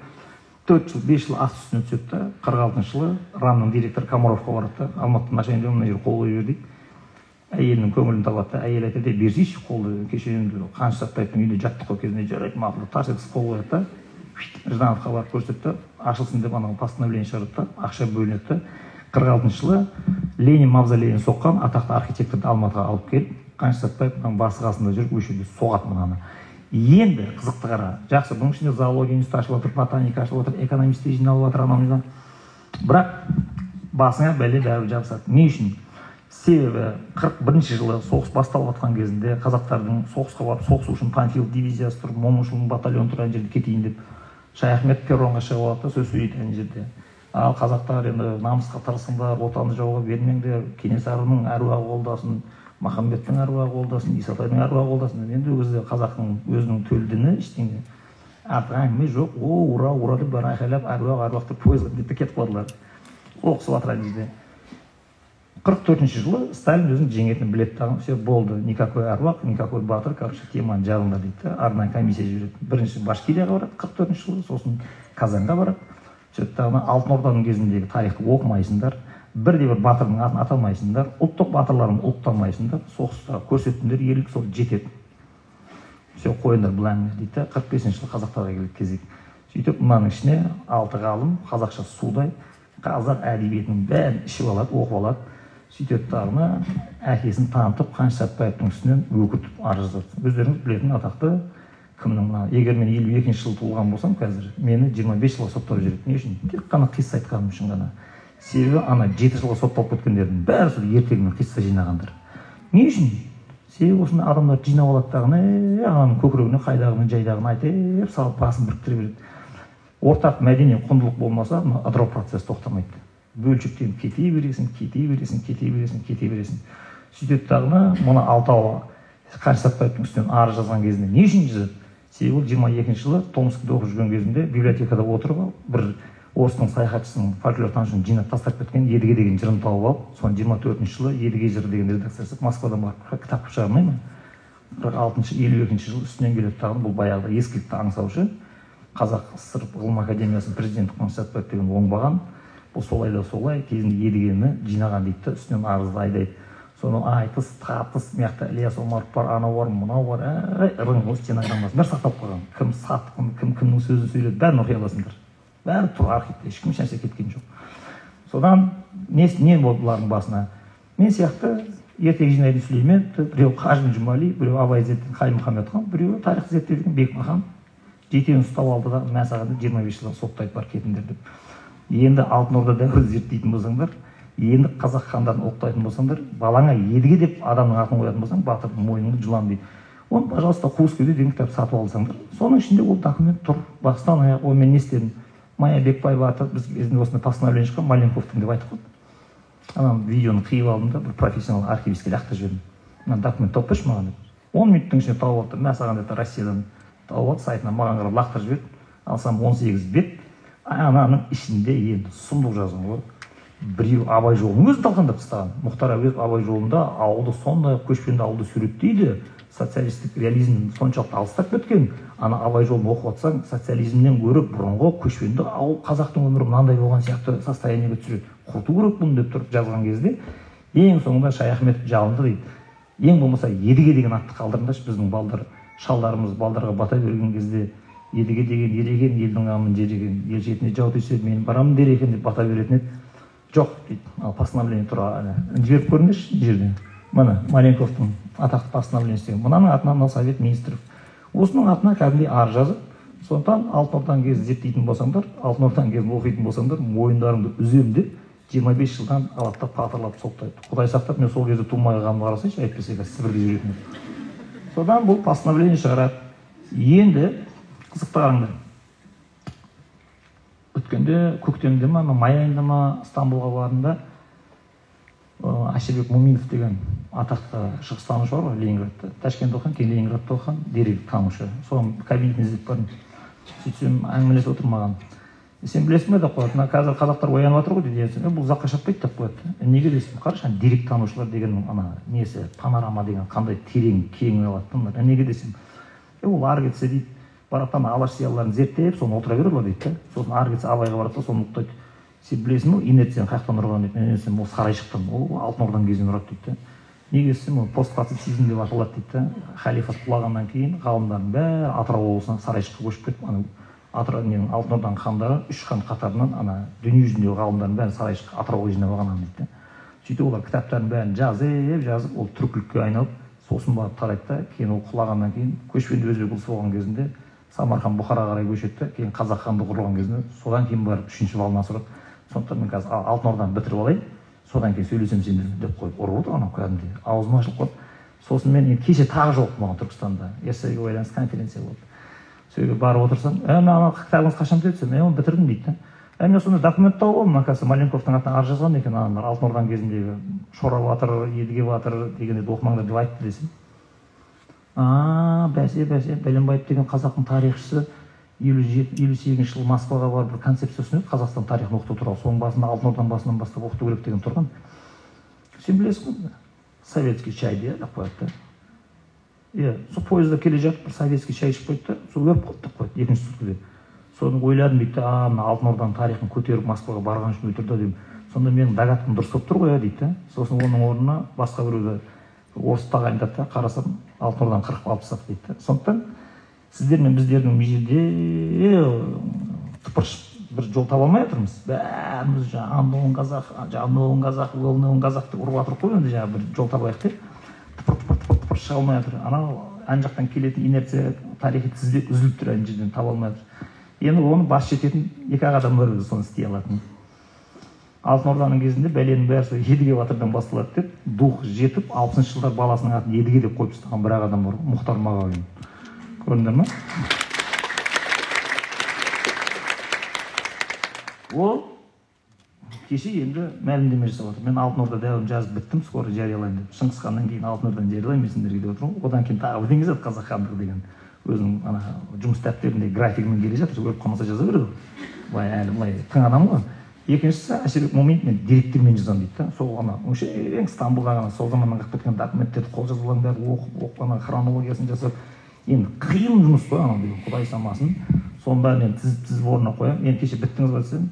төрт жыл бес жыл асты үстіне түседі да қырық алтыншы жылы рамның директоры комаровқа барады да алматыдан машина мына жерге қол қоя бер дейді. Әйелінің көңілін табады да әйел айтады берсейші қолды кеше енді қаныш сәтбаевтың үйінде жаттық қой кезінде жарайды мақұл тарс еткізіп қол қояды да ждановқа барып көрсетеді да ашылсын деп анау постановление шығарады да ақша бөлінеді. да қырық алтыншы жылы ленин мавзолейін соққан атақты архитекторды алматыға алып келіп қаныш сәтбаев басы қасында жүріп осы жерде соғады мынаны. Енді қызықты қара жақсы бұның ішінде зоология институты ашылып жатыр ботаника ашылып жатыр экономистер жиналып жатыр анау мынау. Бірақ басыңа бәле бәрібір жабысады. Не үшін? Себебі қырық бірінші жылы соғыс басталып жатқан кезінде қазақтардың соғысқа барып соғысу үшін панфилов дивизиясы тұр момышұлының батальоны тұр ана жерде кетейін деп. Шаяхмет перронға шығып сөз сөйлейді ана жерде. Ал қазақтар енді намысқа тырысыңдар отанды жауға бермеңдер кенесарының әруағы қолдасын махамбеттің әруағы қолдасын исатайдың әруағы қолдасын. Енді ол кезде қазақтың өзінің төл діні ештеңе артық әңгіме жоқ. О ура ура! деп бәрі айқайлап әруақ әруақ деп билеп кетіп қалдылар. Соғысып жатыр ана жерде қырық төртінші жылы сталин өзін жеңетінін біледі дағы. Все болды. Никакой әруақ никакой батыр короче теманы жабыңдар дейді да арнайы комиссия жібереді. Бірінші башкирияға барады қырық төртінші жылы сосын казанға барады. Сөйтіп дағыны алтын орданың кезіндегі тарихты оқымайсыңдар бірде бір батырдың атын атамайсыңдар ұлттық батырларын ұлықтамайсыңдар соғыста көрсеттіңдер ерлік сол жетеді. Все қойыңдар бұл әңгімені дейді да қырық бесінші жылы қазақтарға келеді кезек. Сөйтіп мынаның ішіне алты ғалым қазақша судай қазақ әдебиетінің бәрін ішіп алады оқып алады. Сөйтеді дағыны әкесін танытып қаныш сәтбаевтың үстінен өкіртіп арыз жазады өздеріңіз білетін атақты кімнің мына егер мен елу екінші жылы туылған болсам қазір мені жиырма бес жылға соттап жібереді. Не үшін? Тек қана қисса айтқаным үшін ғана. Себебі ана жеті жылға сотталып кеткендердің бәрі сол ертегімен қисса жинағандар. Не үшін? Себебі осындай адамдарды жинап алады дағыны ананың көкірегіне қайдағыны жайдағыны айтып салып басын біріктіре береді ортақ мәдени құндылық болмаса мына ыдырау процесі тоқтамайды. Бөлшектеніп кете бересің кете бересің кете бересің кете бересің. Сөйтеді дағыны мына алтауы қаныш сәтбаевтың үстінен арыз жазған кезінде не үшін жазады? Себебі ол жиырма екінші жылы томскіде оқып жүрген кезінде библиотекада отырып алып бір орыстың саяхатшысының фольклортанушыны жинап тастап кеткен едіге деген жырын тауып алып соны жиырма төртінші жылы едіге жыры деген редакция жасап москвадан барып кітап қылып шығармай ма? Қырық алтыншы елу екінші жылы үстінен келеді дағы бұл баяғыда ескілікті аңсаушы. Қазақ сср ғылым академиясының президенті қаныш сәтбаев деген оңбаған. Солай да солай кезінде едігені жинаған дейді да үстінен арызды айдайды соны айтыс татыс мына жақта ілияс омаров бар анау бар мынау бар әй ырың стенограммасы бәрі сақталып қалған кім сатқын кім кімнің сөзін сөйледі бәрін оқи аласыңдар бәрі тұр архивте ешкім ешнәрсе кеткен жоқ содан не, не болды бұлардың басына мен сияқты ертегі жинайтын сүлейменов біреу қажы жұмали біреу абай зерттейтін қали хан біреуі тарих зерттейтін бекмахан жетеуін ұстап алды да мә саған жиырма бес жылға соттайды бар кетіңдер деп енді алтын орда дәуірін зерттейтін болсаңдар енді қазақ хандарын ұлықтайтын болсаңдар балаңа едіге деп адамның атын қоятын болсаң батырдың мойныңды жылан дейді. Оны пожалуйста кеуде деген кітап сатып алсаңдар соның ішінде ол документ тұр. Бастан аяқ оны мен не істедім? Майя бекбаева ата біз кезінде осындай постановление шыққан маленковтың деп айтып қойды ана видеоны қиып алдым да бір профессионал архивистке лақтырып жібердім. Мына документ тауып берші маған деп. Он минуттың ішінде тауып алды. Мә саған деді россиядан тауып алды сайтынан маған қарап лақтырып жіберді. Алсам он сегіз бет ананың ішінде енді сұмдық жазған ғой. Біреу абай жолын өзі талқандап тастаған. Мұхтар әуезов абай жолында ауылды сондай көшпенді ауылды суреттейді. Социалистік реализм соншалықты алыстап кеткен. Ана абай жолын оқып жатсаң социализмнен гөрі бұрынғы көшпенді ауыл қазақтың өмірі мынандай болған сияқты состояниеге түсіреді. Құрту керек бұны деп тұрып жазған кезде ең соңында шаяхметов жалынды дейді. Ең болмаса едіге деген атты қалдырыңдаршы біздің балдар. Шалдарымыз балдарға бата берген кезде едіге деген ер екен елдің қамын жер екен ел шетіне жау тисе мен барамын дер екен деп бата беретін еді жоқ дейді ал постановление тұр жіберіп көріңдерші мына жерде міне маленковтың атақты постановлениесі мынаның атына мынау совет министров осының атына кәдімгідей арыз жазып сондықтан алтын орданың кезін зерттейтін болсаңдар алтын орданың кезін оқитын болсаңдар мойындарыңды үземін деп жиырма бес жылдан алады патырлап соқтайды құдай сақтап мен сол кезде тумай қалғанымды қарасайшы әйтпесе қазір сібірде жүретін содан бұл постановление шығарады енді қызықты қараңдар өткенде көктемде ма май айында ма стамбулға бардым әшірбек муминов деген атақты шығыстанушы бар ғой ленинградта ташкентте оқыған кейін ленинградта оқыған танушы соның кабинетін іздеп бардым сөйтсем әңгімелесіп отыр маған сен білесің бе деп қояды мына қазір қазақтар оянып жатыр ғой дейді бұл ұзаққа шаппайды деп қояды неге десем қарашы ана деректанушылар деген ана несі панорама деген қандай терең кең алады да неге десем ол ары кетсе дейді барады ана алаш зиялыларын зерттеп соны отыра береді олар дейді да сосын ары кетсе абайға барады да соны ұмытады сен білесің ба инерцияның қай жақтан ұрғанын дейді мен десем ол сарайшықтан ол алтын орданың кезінен ұрады дейді да неге десем ол постклассицизм деп аталады дейді да халифат құлағаннан кейін ғалымдардың бәрі атырау облысынан сарайшыққа көшіп кетіп ана атырау ненің алтын орданың хандары үш хан қатарынан ана дүние жүзіндегі ғалымдардың бәрін сарайшыққа атырауға жинап алған дейді да сөйтіп олар кітаптардың бәрін жазып жазып ол түркілікке айналып сосын барып тарайды да кейін ол құлағаннан кейін көшпенді өзбек ұлысы болған кезінде самарқан бұхараға қарай көшеді кейін қазақ хандығы құрылған кезінде содан кейін барып үшінші волнасы ұрады сондықтан мен қазір алтын орданы бітіріп алайын содан кейін сөйлесемін сендермен деп қойып ұрып отыр анау кәдімгідей. Аузым ашылып қалды. Сосын мен енді кеше тағы жолықтым оған түркістанда. Эссеге байланысты конференция болды. Сол барып отырсам ә мына кітабыңыз қашан бітеді десем е оны бітірдім дейді да ә мен сонда документ тауып алдым оказывается маленковтың атына арыз жазған екен аналар алтын орданың кезіндегі шора батыр едіге батыр дегендерді оқымаңдар деп айтты десем а бәсе бәсе. Бәленбаев деген қазақтың тарихшысы елу жеті елу сегізінші жылы москваға барып бір концепция ұсынып қазақстан тарихын оқыту туралы. Соның басында алтын орданың басынан бастап оқыту керек деген тұрған. Сен білесің ғой советский чай деп қояды да. Иә сол пойызда келе жатып бір советский шай ішіп қойды да сол өліп қалды деп қояды екінші суткіде соны ойладым дейді а мына алтын орданың тарихын көтеріп москваға барған үшін өлтірді деймін сонда менің догадкам дұрыс болып тұр ғой иә дейді да. Сосын оның орнына басқа біреуді орыс тағайындады да қарасам алтын орданы қырқып алып тастады дейді да. Сондықтан сіздер мен біздердің мына жерде тыпыршып бір жол таба алмай жатырмыз бәріміз жаңағы анауың қазақ мынауың қазақ мынауың қазақ деп ұрып жатырмық қой енді жаңағы бір жол табайық деп. Тыпыр тыпыр тыпыр тыпыр шыға алмай жатыр анау ана жақтан келетін инерция тарихи тізбек үзіліп тұр ана жерден таба алмай жатыр енді оны бас жететін екі ақ адам бар өзі соны істей алатын. Алтын орданың кезінде бәленің бәрі сол едіге батырдан басталады деп дух жетіп алпысыншы жылдар баласының атын едіге деп қойып тастаған бір ақ адам бар ғой мұхтар мағауин. Көрдіңдер ма ол кеше енді мәлімдеме жасап отыр. Мен алтын орда дәуірін жазып біттім скоро жариялаймын деп. Шыңғыс ханнан кейін алтын орданы жариялаймын мен сендерге деп отырмын одан кейін тағы бірдеңе жазады қазақ хандығы деген өзінің ана жұмыс дәптерінде графигімен келе жатыр өліп қалмаса жаза береді ғой. Былай әлі былай тың адам ғой. Екіншісі әшірбек моминов мен деректермен жазамын дейді да сол ана өңшең стамбулдағы ана сол заманнан қалып кеткен документтерді қолжазбалардың бәрін оқып оқып ана хронологиясын жасап енді қиын жұмыс қой анау деген құдай самасын соның бәрін енді тізіп тізіп орнына қоямын. Енді кеше біттіңіз ба десем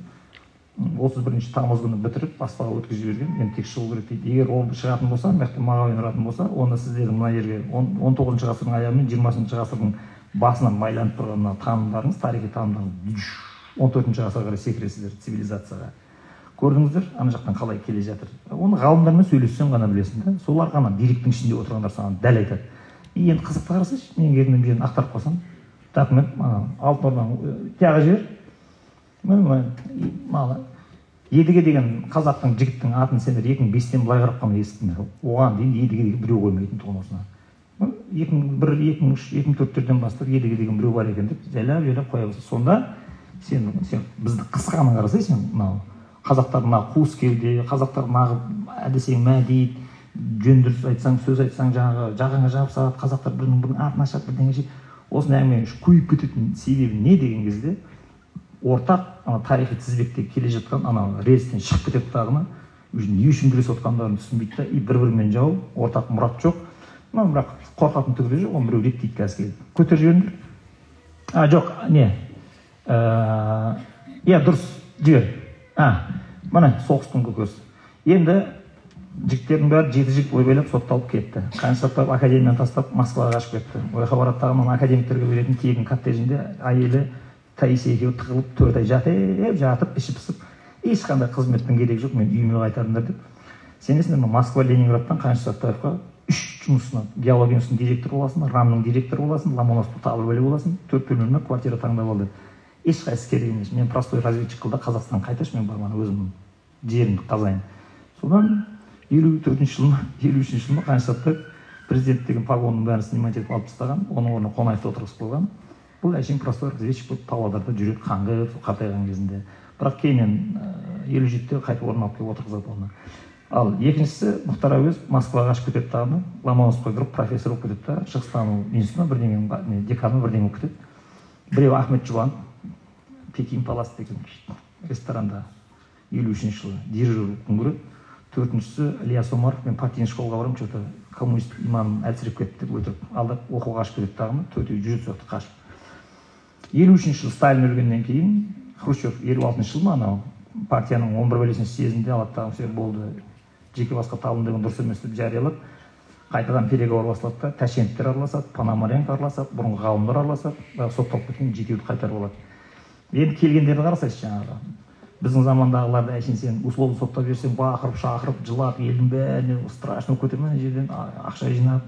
отыз бірінші тамыз күні бітіріп баспаға өткізіп жіберген енді тек шығу керек дейді. Егер ол шығатын болса мына жақта мағауин ұратын болса онда сіздердің мына жерге он тоғызыншы ғасырдың аяғы мен жиырмасыншы ғасырдың басынан байланып тұрған мына танымдарыңыз тарихи танымдарыңыз он төртінші ғасырға қарай секіресіздер цивилизацияға. Көрдіңіздер? Ана жақтан қалай келе жатыр? Оны ғалымдармен сөйлессең ғана білесің да солар ғана деректің ішінде отырғандар саған дәл айтады. И енді қызықты қарасайшы менің ернімнен бір жерін ақтарып қалсам документ ана алтын орданың тияға жібер. Мына едіге деген қазақтың жігіттің атын сендер екі мың бестен былай қарап қана естідіңдер. Оған дейін едіге деген біреу қоймайтын тұғын осына екі мың бір екі мың үш екі мың төрттерден бастап едіге деген біреу бар екен деп жайлап жайлап қоя берсе сонда сен сен бізді қысқаны қарасай сен мынау қазақтар мына қуыс кеуде қазақтар нағып десең мәдит жөн дұрыс айтсаң сөз айтсаң жаңағы жағаңа жабысады қазақтар бірінің бірінің атын ашады бірдеңе ше. Осындай әңгіменің көйіп кететін себебі не деген кезде ортақ ана тарихи тізбекте келе жатқан ана рельстен шығып кетеді дағыны уже не үшін күресіп отқандарын түсінбейді да и бір бірімен жау ортақ мұрат жоқ. Мына бірақ қорқатын түгі де жоқ оны біреу реттейді қазір келіп. Көтеріп жіберіңдер. А жоқ не? Иә дұрыс жібер а міне соғыстың көкесі енді жігіттердің бәрі жеті жігіт ойбайлап сотталып кетті. Қаныш сәтбаев академияны тастап москваға қашып кетті. Жаққа барады дағы ана академиктерге беретін тегін коттеджінде әйелі таисия екеуі тығылып төрт ай жатып жатып іші пысып ешқандай қызметтің керегі жоқ мен үйіме қайтарыңдар деп. Сенесіңдер ма москва ленинградтан қаныш сәтбаевқа үш жұмысына геология институтының директоры боласың рамның директоры боласың ломоносовты тағы бір боласың төрт бөлмелі квартира таңдап ал деді ешқайсысы керек емес. Мен простой разведчик қыл да қазақстанға қайтаршы мен барып ана өзімнің жерімді қазайын. Содан елу төртінші жылы ма елу үшінші жылы ма қаныш сәтбаев президент деген погонның бәрін снимать етіп алып тастаған оның орнына қонаевты отырғызып қойған. Бұл әшейін простой разведчик болып павлодарда жүреді қаңғып қартайған кезінде. Бірақ кейіннен елу жетіде қайтып орнына алып келіп отырғызады оны. Ал екіншісі мұхтар әуезов москваға қашып кетеді дағы ломоносовқа кіріп профессор болып кетеді да шығыстану институтына бірдеңе деканы бірдеңе болып кетеді. Біреуі ахмет жұбанов. Пекин палас деген ресторанда елу үшінші жылы дирижер болып күн көреді төртіншісі ілияс омаров мен партийный школға барамын че то коммунист иманым әлсіреп кетті деп өтірік алдап оқуға қашып кетеді дағы төртеуі сол жақта қашып. елу үшінші жылы сталин өлгеннен кейін хрущев елу алтыншы жылы ма анау партияның он бір бәлесін съезінде алады дағы все болды. Жеке басқа табылым деген дұрыс емес деп жариялап қайтадан переговор басталады да тәшеновтер араласады пономаренко араласады бұрынғы ғалымдар араласады сотталып кеткен жетеуді қайтарып алады енді келгендерді қарасайшы жаңағы. Біздің замандағыларды әшейін сен условно соттап жіберсең бақырып шақырып жылап елдің бәріне страшно көтерме ана жерден ақша жинап.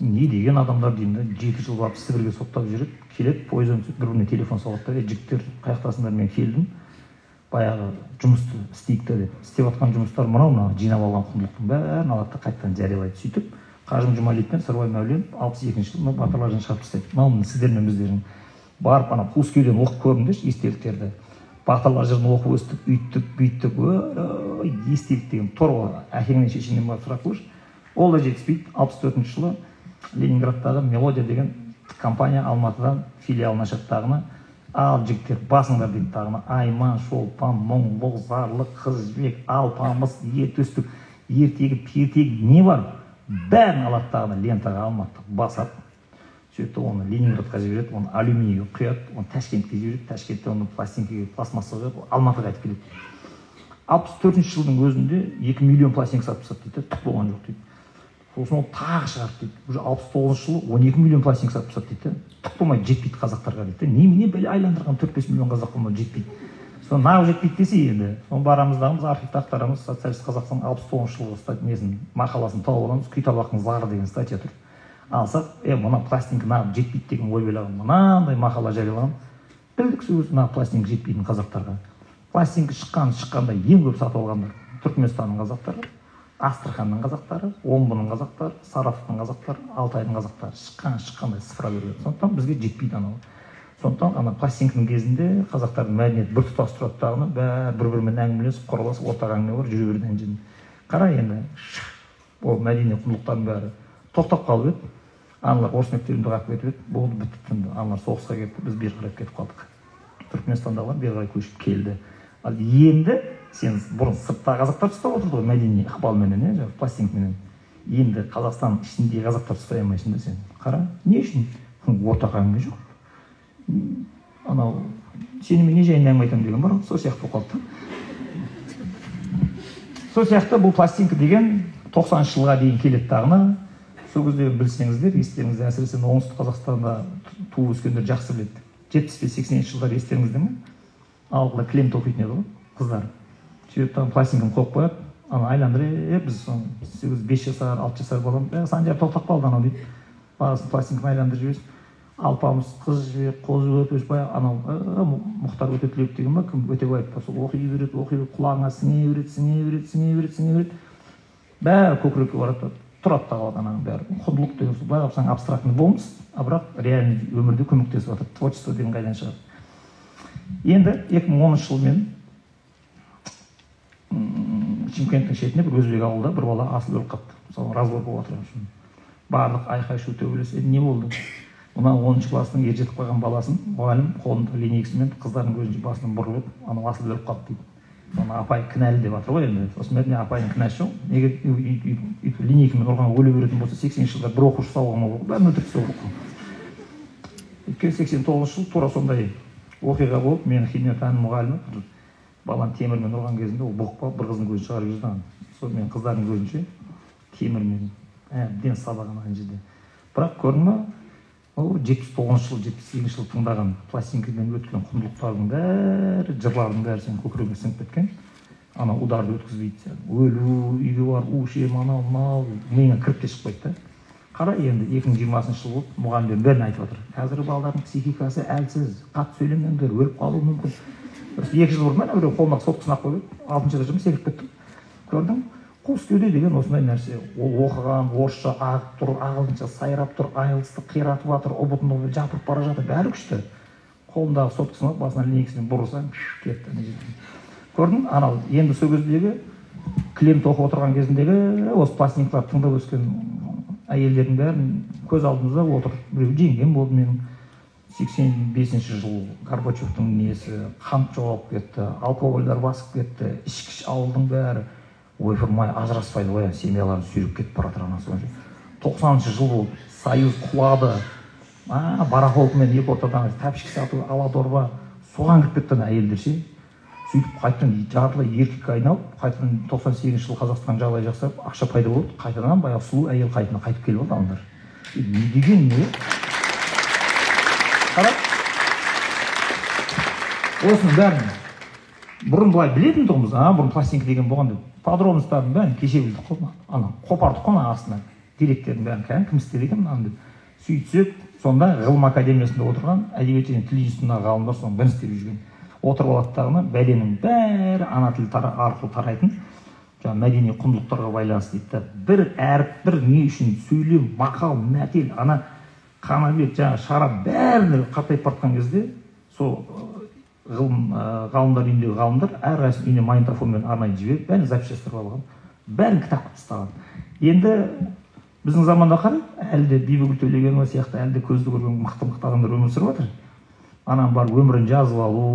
Не деген адамдар деймін да жеті жыл барып сібірге соттап жүреді келеді пойыздан түсіп бір біріне телефон соғады да жігіттер қай жақтасыңдар мен келдім баяғы жұмысты істейік та деп істеп жатқан жұмыстар мынау мына жинап алған құндылықтың бәрін алады да қайтадан жариялайды сөйтіп. Қажым жұмалиев пен сырбай мәуленов алпыс екінші жылы батырлар жырын шығарып тастайды. Мынау сіздер мен біздердің барып ана хускилен оқып көріңдерші естеліктерді. Батырлар жырын оқып өстік үйттік бүйттік. Ой естелік деген тор ғой әкеңнен шешеңнен барып сұрап көрші ол да жетіспейді. алпыс төртінші жылы ленинградтағы мелодия деген компания алматыдан филиалын ашады дағыны ал жігіттер басыңдар дейді дағыны айман шолпан мұңлық зарлық қыз жібек алпамыс ер төстік ертегі пертегі не бар? Бәрін алады дағыны лентаға алматыға басады. Сөйтіп оны ленинградқа жібереді оны алюминийге құяды оны ташкентке жібереді ташкенттен оны пластинкаға пластмассаға құяды алматыға қайтып келеді алпыс төртінші жылдың өзінде екі миллион пластинка сатып тастады дейді түк болған жоқ дейді сосын ол тағы шығарды дейді уже алпыс тоғызыншы жылы он екі миллион пластинка сатып тастады дейді түк болмайды жетпейді қазақтарға дейді немене бәле айландырған төрт бес миллион қазақ болмайды жетпейді соны неғып жетпейді десе енді соны барамыз дағы біз архивті ақтарамыз социалист қазақстан алпыс тоғызыншы жылғы несін мақаласын тауып аламыз күй табақтың зары деген статья тұр алсақ е мына пластинка неғып жетпейді деген ой ойлаған мынандай мақала жариялаған білдік сөз мына пластинка жетпейтін қазақтарға. Пластинка шыққан шыққанда ең көп сатып алғандар түркіменстанның қазақтары астраханның қазақтары омбының қазақтары саратовтың қазақтары алтайдың қазақтары шыққан шыққандай сыпыра берген сондықтан бізге жетпейді анау. Сондықтан ана пластинканың кезінде қазақтардың мәдениеті біртұтас тұрады дағыны бәрі бір бірімен әңгімелесіп құраласып ортақ әңгіме бар жүре жерде қара енді ол мәдени құндылықтардың бәрі. Тоқтап қалып еді. Аналар орыс мектебінде қалып кетіп еді. Болды бітті тынды. Аналар соғысқа кетті біз бері қарай кетіп қалдық. Түркіменстандағылар бері қарай көшіп келді. Ал енді сен бұрын сырттағы қазақтар ұстап отырды ғой мәдени ықпалменен иә жаңағы пластинкаменен енді қазақстан ішіндегі қазақтар ұстай алмайсың да сен. Қара не үшін? Ортақ әңгіме жоқ. Анау сенімен не жайында әңгіме айтамын деген бар ғой сол сияқты болып қалды да. Сол сияқты бұл пластинка деген тоқсаныншы жылға дейін келеді дағыны сол кезде білсеңіздер естеріңізде әсіресе оңтүстік қазақстанда туып өскендер жақсы біледі. жетпіс бес сексенінші жылдар естеріңізде ме? Алдында кілем тоқитын еді ғой қыздар. Сөйтіп ана пластинканы қойып қояды. Ана айландырып біз соны сегіз бес жасар алты жасар балам ә санжар тоқтап қалды анау дейді. Бағасын пластинканы айландырып жібересің алпамыс қыз жібек қозы өтеш баяғы анау мұхтар өтетілеуов деген ба? Кім? өтебаев па сол оқи береді оқи береді құлағыңа сіңе береді сіңе береді сіңе береді сіңе береді. Бәрі көкірекке барады. Тұрады ананың бәрі құндылық деген былай қарасаң абстрактный болмыс. А бірақ реальный өмірде көмектесіп жатыр творчество деген қайдан шығады енді екі мың оныншы жылы мен шымкенттің шетінде бір өзбек ауылда бір бала асылып өліп қалыпты. Мысалы разбор болып жатыр барлық айқай шу төбелес енді не болды? Мына оныншы класстың ер жетіп қалған баласын мұғалім қолында линейкасымен қыздардың көзінше басынан бұрылып анау асылып өліп қалды дейді. Соны апай кінәлі деп жатыр ғой енді. Сосын мен апайдың кінәсі жоқ. Неге өйтіп линейкамен ұрған өле беретін болса сексенінші жылдары бір оқушы сауғалмау керек бәрін керек қой өйткені сексен тоғызыншы жылы тура сондай оқиға болып менің химия пәні мұғалімі баланы темірмен ұрған кезінде ол бұғып қалып бір қыздың көзін шығарып жіберді сол мен қыздардың көзінше темірмен әбден сабаған ана жерде. Бірақ көрдің ба ол жетпіс тоғызыншы жылы жетпіс сегізінші жылы тыңдаған пластинкадан өткен құндылықтардың бәрі жырлардың бәрі сенің көкірегіңе сіңіп кеткен. Ана ударды өткізбейді сен. Өлу үйге барып у ішемін анау мынау. Миыңа кіріп те шықпайды да. Қара енді екі мың жиырмасыншы жыл болып мұғалімдер бәрін айтып жатыр қазіргі балалардың психикасы әлсіз қатты сөйлемеңдер өліп қалуы мүмкін. Екі жыл бұрын біреу қолына соткасын алып қойып еді алтыншы этаждан секіріп кеттім. Көрдің? Кеуде деген осындай нәрсе. Ол оқыған орысша ағып тұр ағылшынша сайрап тұр айлсты қиратып жатыр ұбытын жапырып бара жатыр. Бәрі күшті. Қолындағы соткасын алып басына линейкасымен бұрылса кетті ана жерден көрдің? Анау енді сол кездегі клемт оқып отырған кезіндегі осы пластинкаларды тыңдап өскен әйелдердің бәрін көз алдымызда отыр. Біреу жеңгем болды менің. сексен бесінші жыл горбачевтың несі қант жоғалып кетті алкогольдер басып кетті ішкіш ауылдың бәрі. Ойпырмай ажыраспайды ғой семьяларын сүйреп кетіп бара жатыр анасы тоқсаныншы жыл болды союз құлады. А барахолкамен екі ортадан тәпішке сату ала дорба соған кіріп кетті ана әйелдер ше. Сөйтіп қайтадан жартылай еркекке айналып қайтадан тоқсан сегізінші жылы қазақстан жағдайы жақсарып ақша пайда болды. Қайтадан баяғы сұлу әйел қайтадан қайтып келіп алды адамдар. Не деген не? Қара осының бәрін бұрын былай білетін тұғынбыз а? Бұрын пластинка деген болған деп. Подробностьтарын бәрін кеше білдік қой ана қопардық қой ана астына. Деректердің бәрін кәдімгі кім істеді екен мынаны деп. Сөйтсек сонда ғылым академиясында отырған әдебиет және тіл институтындағы ғалымдар соның бірін істеп жүрген. Отырып алады дағыны бәленің бәрі ана тіл арқылы тарайтын жаңағы мәдени құндылықтарға байланысты дейді да. Бір әріп бір не үшін сөйлем мақал мәтел ана қанабек жаңағы шарап бәріне қартайып бара жатқан кезде сол ғылым ғалымдар үйіндегі ғалымдар әрқайсысының үйіне магнитофонмен арнайы жіберіп бәрін запись жасап алған бәрін кітап қылып тастаған. Енді біздің заманда қара әлі де бибігүл төлегенова сияқты әлі де көзді көрген мықты мықты адамдар өмір сүріп жатыр. Ананы барып өмірін жазып алу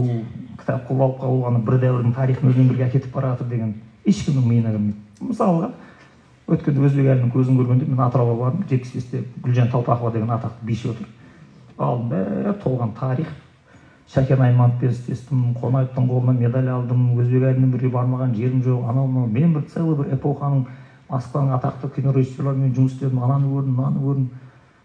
кітап қылып алып қалу ана бір дәуірдің тарихын өзімен бірге әкетіп бара жатыр деген ешкімнің миына кірмейді. Мысалға өткенде өзбек әлінің көзін көргенде мен атырауға бардым жетпіс бесте гүлжан талпақова деген атақты биші отыр. Алдым бәрі толған тарих. Шәкен істестім қонаевтың қолынан медаль алдым өзбек әлімен бірге бармаған жерім жоқ. Анау мынау мен бір целый бір эпоханың москваның атақты кинорежиссерларымен жұмыс істедім ананы көрдім мынаны көрдім.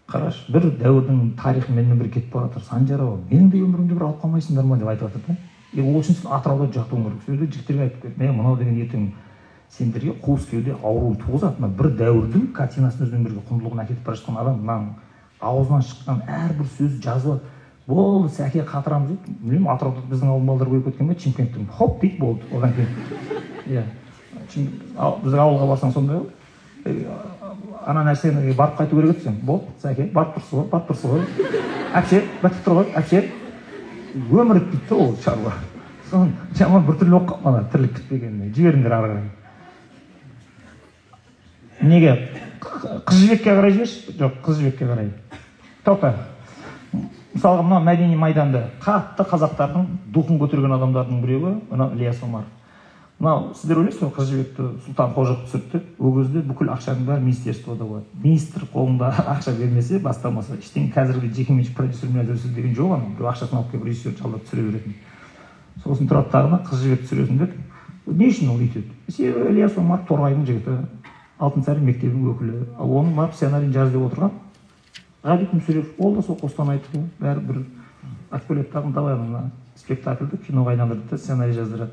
Қарашы бір дәуірдің тарихы менімен бірге кетіп бара жатыр. Санжарова менің де өмірімді бір алып қалмайсыңдар ма деп айтып жатыр да. Ол үшін сен атырауда жатуың керек сол жерде жігіттерге айтып кеттім е мынау деген ертең сендерге қуыс кеуде ауруын туғызады мына бір дәуірдің картинасын өзімен бірге құндылығын әкетіп бара жатқан адам мынаның аузынан шыққан әрбір сөзі жазылады болды сәке қатырамыз дейді білмеймін атырауда біздің ауылдың балалары көбейіп кеткен ба чимкенттен хоп дейді болды одан кейін. Иә. Біздің ауылға барсаң сондай ғой. Ана нәрсені барып қайту керек еді сен. Болды сәке барып тұрсыз ғой барып тұрсыз ғой. Әпше бітіп тұр ғой әпше. Өмір өтпейді да ол шаруа. Соны жаман біртүрлі болып қалды ана тірлік бітпегеніне. Жіберіңдер ары қарай. Неге? Қыз жібекке қарай жіберші? Жоқ қыз жібекке қарай. Тоқта. Мысалға мына мәдени майданды қатты қазақтардың духын көтерген адамдардың біреуі мынау ілияс омаров мынау сіздер ойлайсыз ғой қыз жібекті сұлтан қожық түсірді ол кезде бүкіл ақшаның бәрі министерствода болады. Министр қолында *laughs* ақша бермесе бастамаса. Ештеңе қазіргі жекеменшік продюсермен айтасыз деген жоқ ана біреу ақшасын алып келіп режиссер жалдап түсіре беретін. Сосын тұрады дағыны қыз жібек түсіресің деп. Не үшін ол өйтеді? Себебі ілияс омаров торғайдың жігіті алтынсарин мектебінің өкілі. Оның барып сценарийін жаз деп отырған. Ғабит мүсірепов ол да сол қостанайдікі бәрі бір аквалет давай мына спектакльді киноға айналдырды да сценарий жаздырады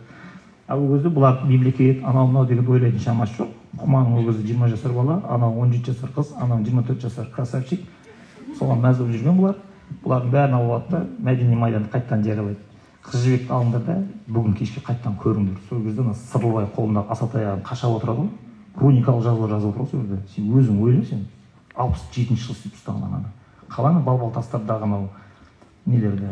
ал ол кезде бұлар мемлекет анау мынау дегенді ойлайтын шамасы жоқ құманың ол кезде жиырма жасар бала анау он жеті жасар қыз анау жиырма төрт жасар красавчик соған мәз болып жүрген бұлар бұлардың бәрін алып алады да мәдени майданды қайтадан жариялайды қыз жібекті алыңдар да бүгін кешке қайтадан көріңдер сол кезде ана сырлыбай қолындағы асатаяғын қашап отырады ғой руникалық жазулар жазып отыр ғой сол жерде сен өзің ойла сен алпыс жетінші жылы сөйтіп ұстаған ананы қалай балбал тастардағы анау нелерді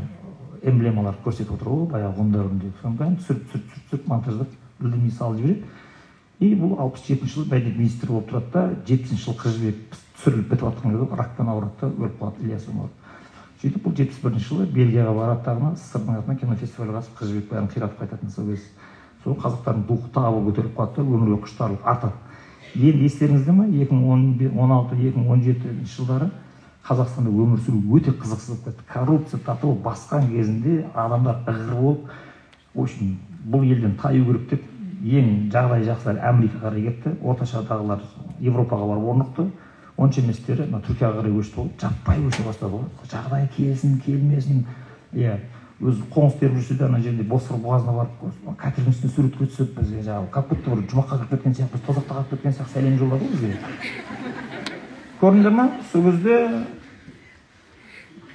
эмблемаларды көрсетіп отыр. Ғой баяғы ғұндардың деп. Соның бәрін түсіріп түсіріп түсіріп түсіріп монтаждап білдірмей салып жібереді. И бұл алпыс жетінші жылы мәдениет министрі болып тұрады да жетпісінші жылы қыз жібек түсіріліп бітіп жатқан кезде ракпен ауырады да өліп қалады ильяс омаров. Сөйтіп бұл жетпіс бірінші жылы бельгияға барады дағыны сссрдың атынан кинофестивальге қатысып қыз жібек бәрін қиратып қайтатын сол кез сол қазақтардың духы тағы көтеріліп қалады да өмірге құштарлық артады. Енді естеріңізде ма екі мың он алты екі мың он жетінші жылдары қазақстанда өмір сүру өте қызықсыз болып кетті. Коррупция тату басқан кезінде адамдар ығыр болып в общем бұл елден таю керек деп ең жағдайы жақсылар америкаға қарай кетті. Орташадағылар европаға барып орнықты. Онша еместері мына түркияға қарай көшті ғой жаппай көше бастады ғой. Жағдай келсін келмесін. Иә. Өзі қоңыс теріп жүрсе де ана жерде босфор бұғазына барып катердің үстіне суретке түсіп бізге жаңағы как будто бір жұмаққа кіріп кеткен сияқты біз тозаққа қалып кеткен сияқты сәлем жолдады ғой бізге. Көрдіңдер ма? Сол кезде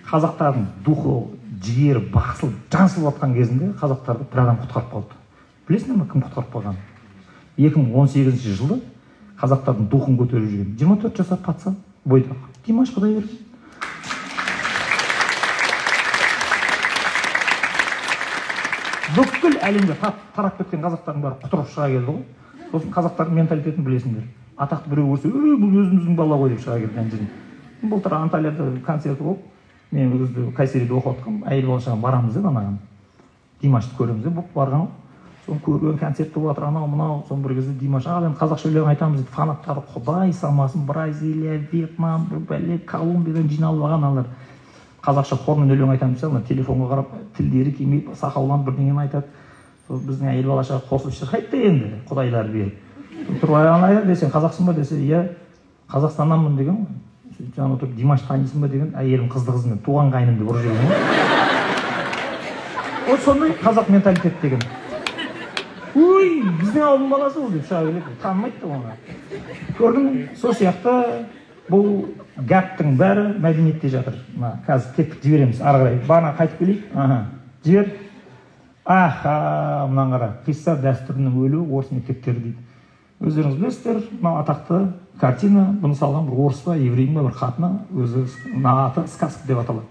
қазақтардың духы жігері басылып жан жатқан кезінде қазақтарды бір адам құтқарып қалды білесіңдер ма кім құтқарып қалғанын? екі мың он сегізінші жылы қазақтардың духын көтеріп жүрген жиырма төрт жасар патша бойдақ димаш құдайберген. Бүкіл әлемге тарап кеткен қазақтардың бәрі құтырып шыға келді ғой. Сосын қазақтардың менталитетін білесіңдер. Атақты біреу көрсе ей бұл өзіміздің бала ғой деп шыға келді жерден былтыр анталияда концерті болып мен ол кезде кайсериде оқып жатқанмын. Әйел бала шағам барамыз деді анаған. Димашты көреміз деп болып барған соны көрген концерт болып жатыр анау мынау. Соны бір кезде димаш ал енді қазақша өлең айтамыз дейді фанаттары құдай салмасын бразилия вьетнам бәле колумбиядан жиналып алған аналар қазақша хормен өлең айтамын десе ана телефонға қарап тілдері келмейді сақауланып бірдеңені айтады. Сол біздің әйел бала шаға қосылып шырқайды енді құдайлар беріп. Тұрып айтады десең қазақсың ба? десе иә қазақстаннанмын деген ғой. Жанында отырып димаш танисың ба? деген әйелім қызды қызымен туған қайным деп ұрып жіберген ғой. Вот сондай қазақ менталитет деген. Ой біздің ауылдың баласы ол деп шыға келеді. Танымайды да оны. Көрдің сол сияқты бұл гәптің бәрі мәдениетте жатыр. Мына қазір кеттік жібереміз ары қарай. Бағана қайтып келейік. Аха. Жібер. Аха мынаны қара. Қисса дәстүрінің өлуі орыс мектептері дейді. Өздеріңіз білесіздер мынау атақты картина бұны салған бір орыс па еврей ба бір қатыны өзі мына аты сказка деп аталады.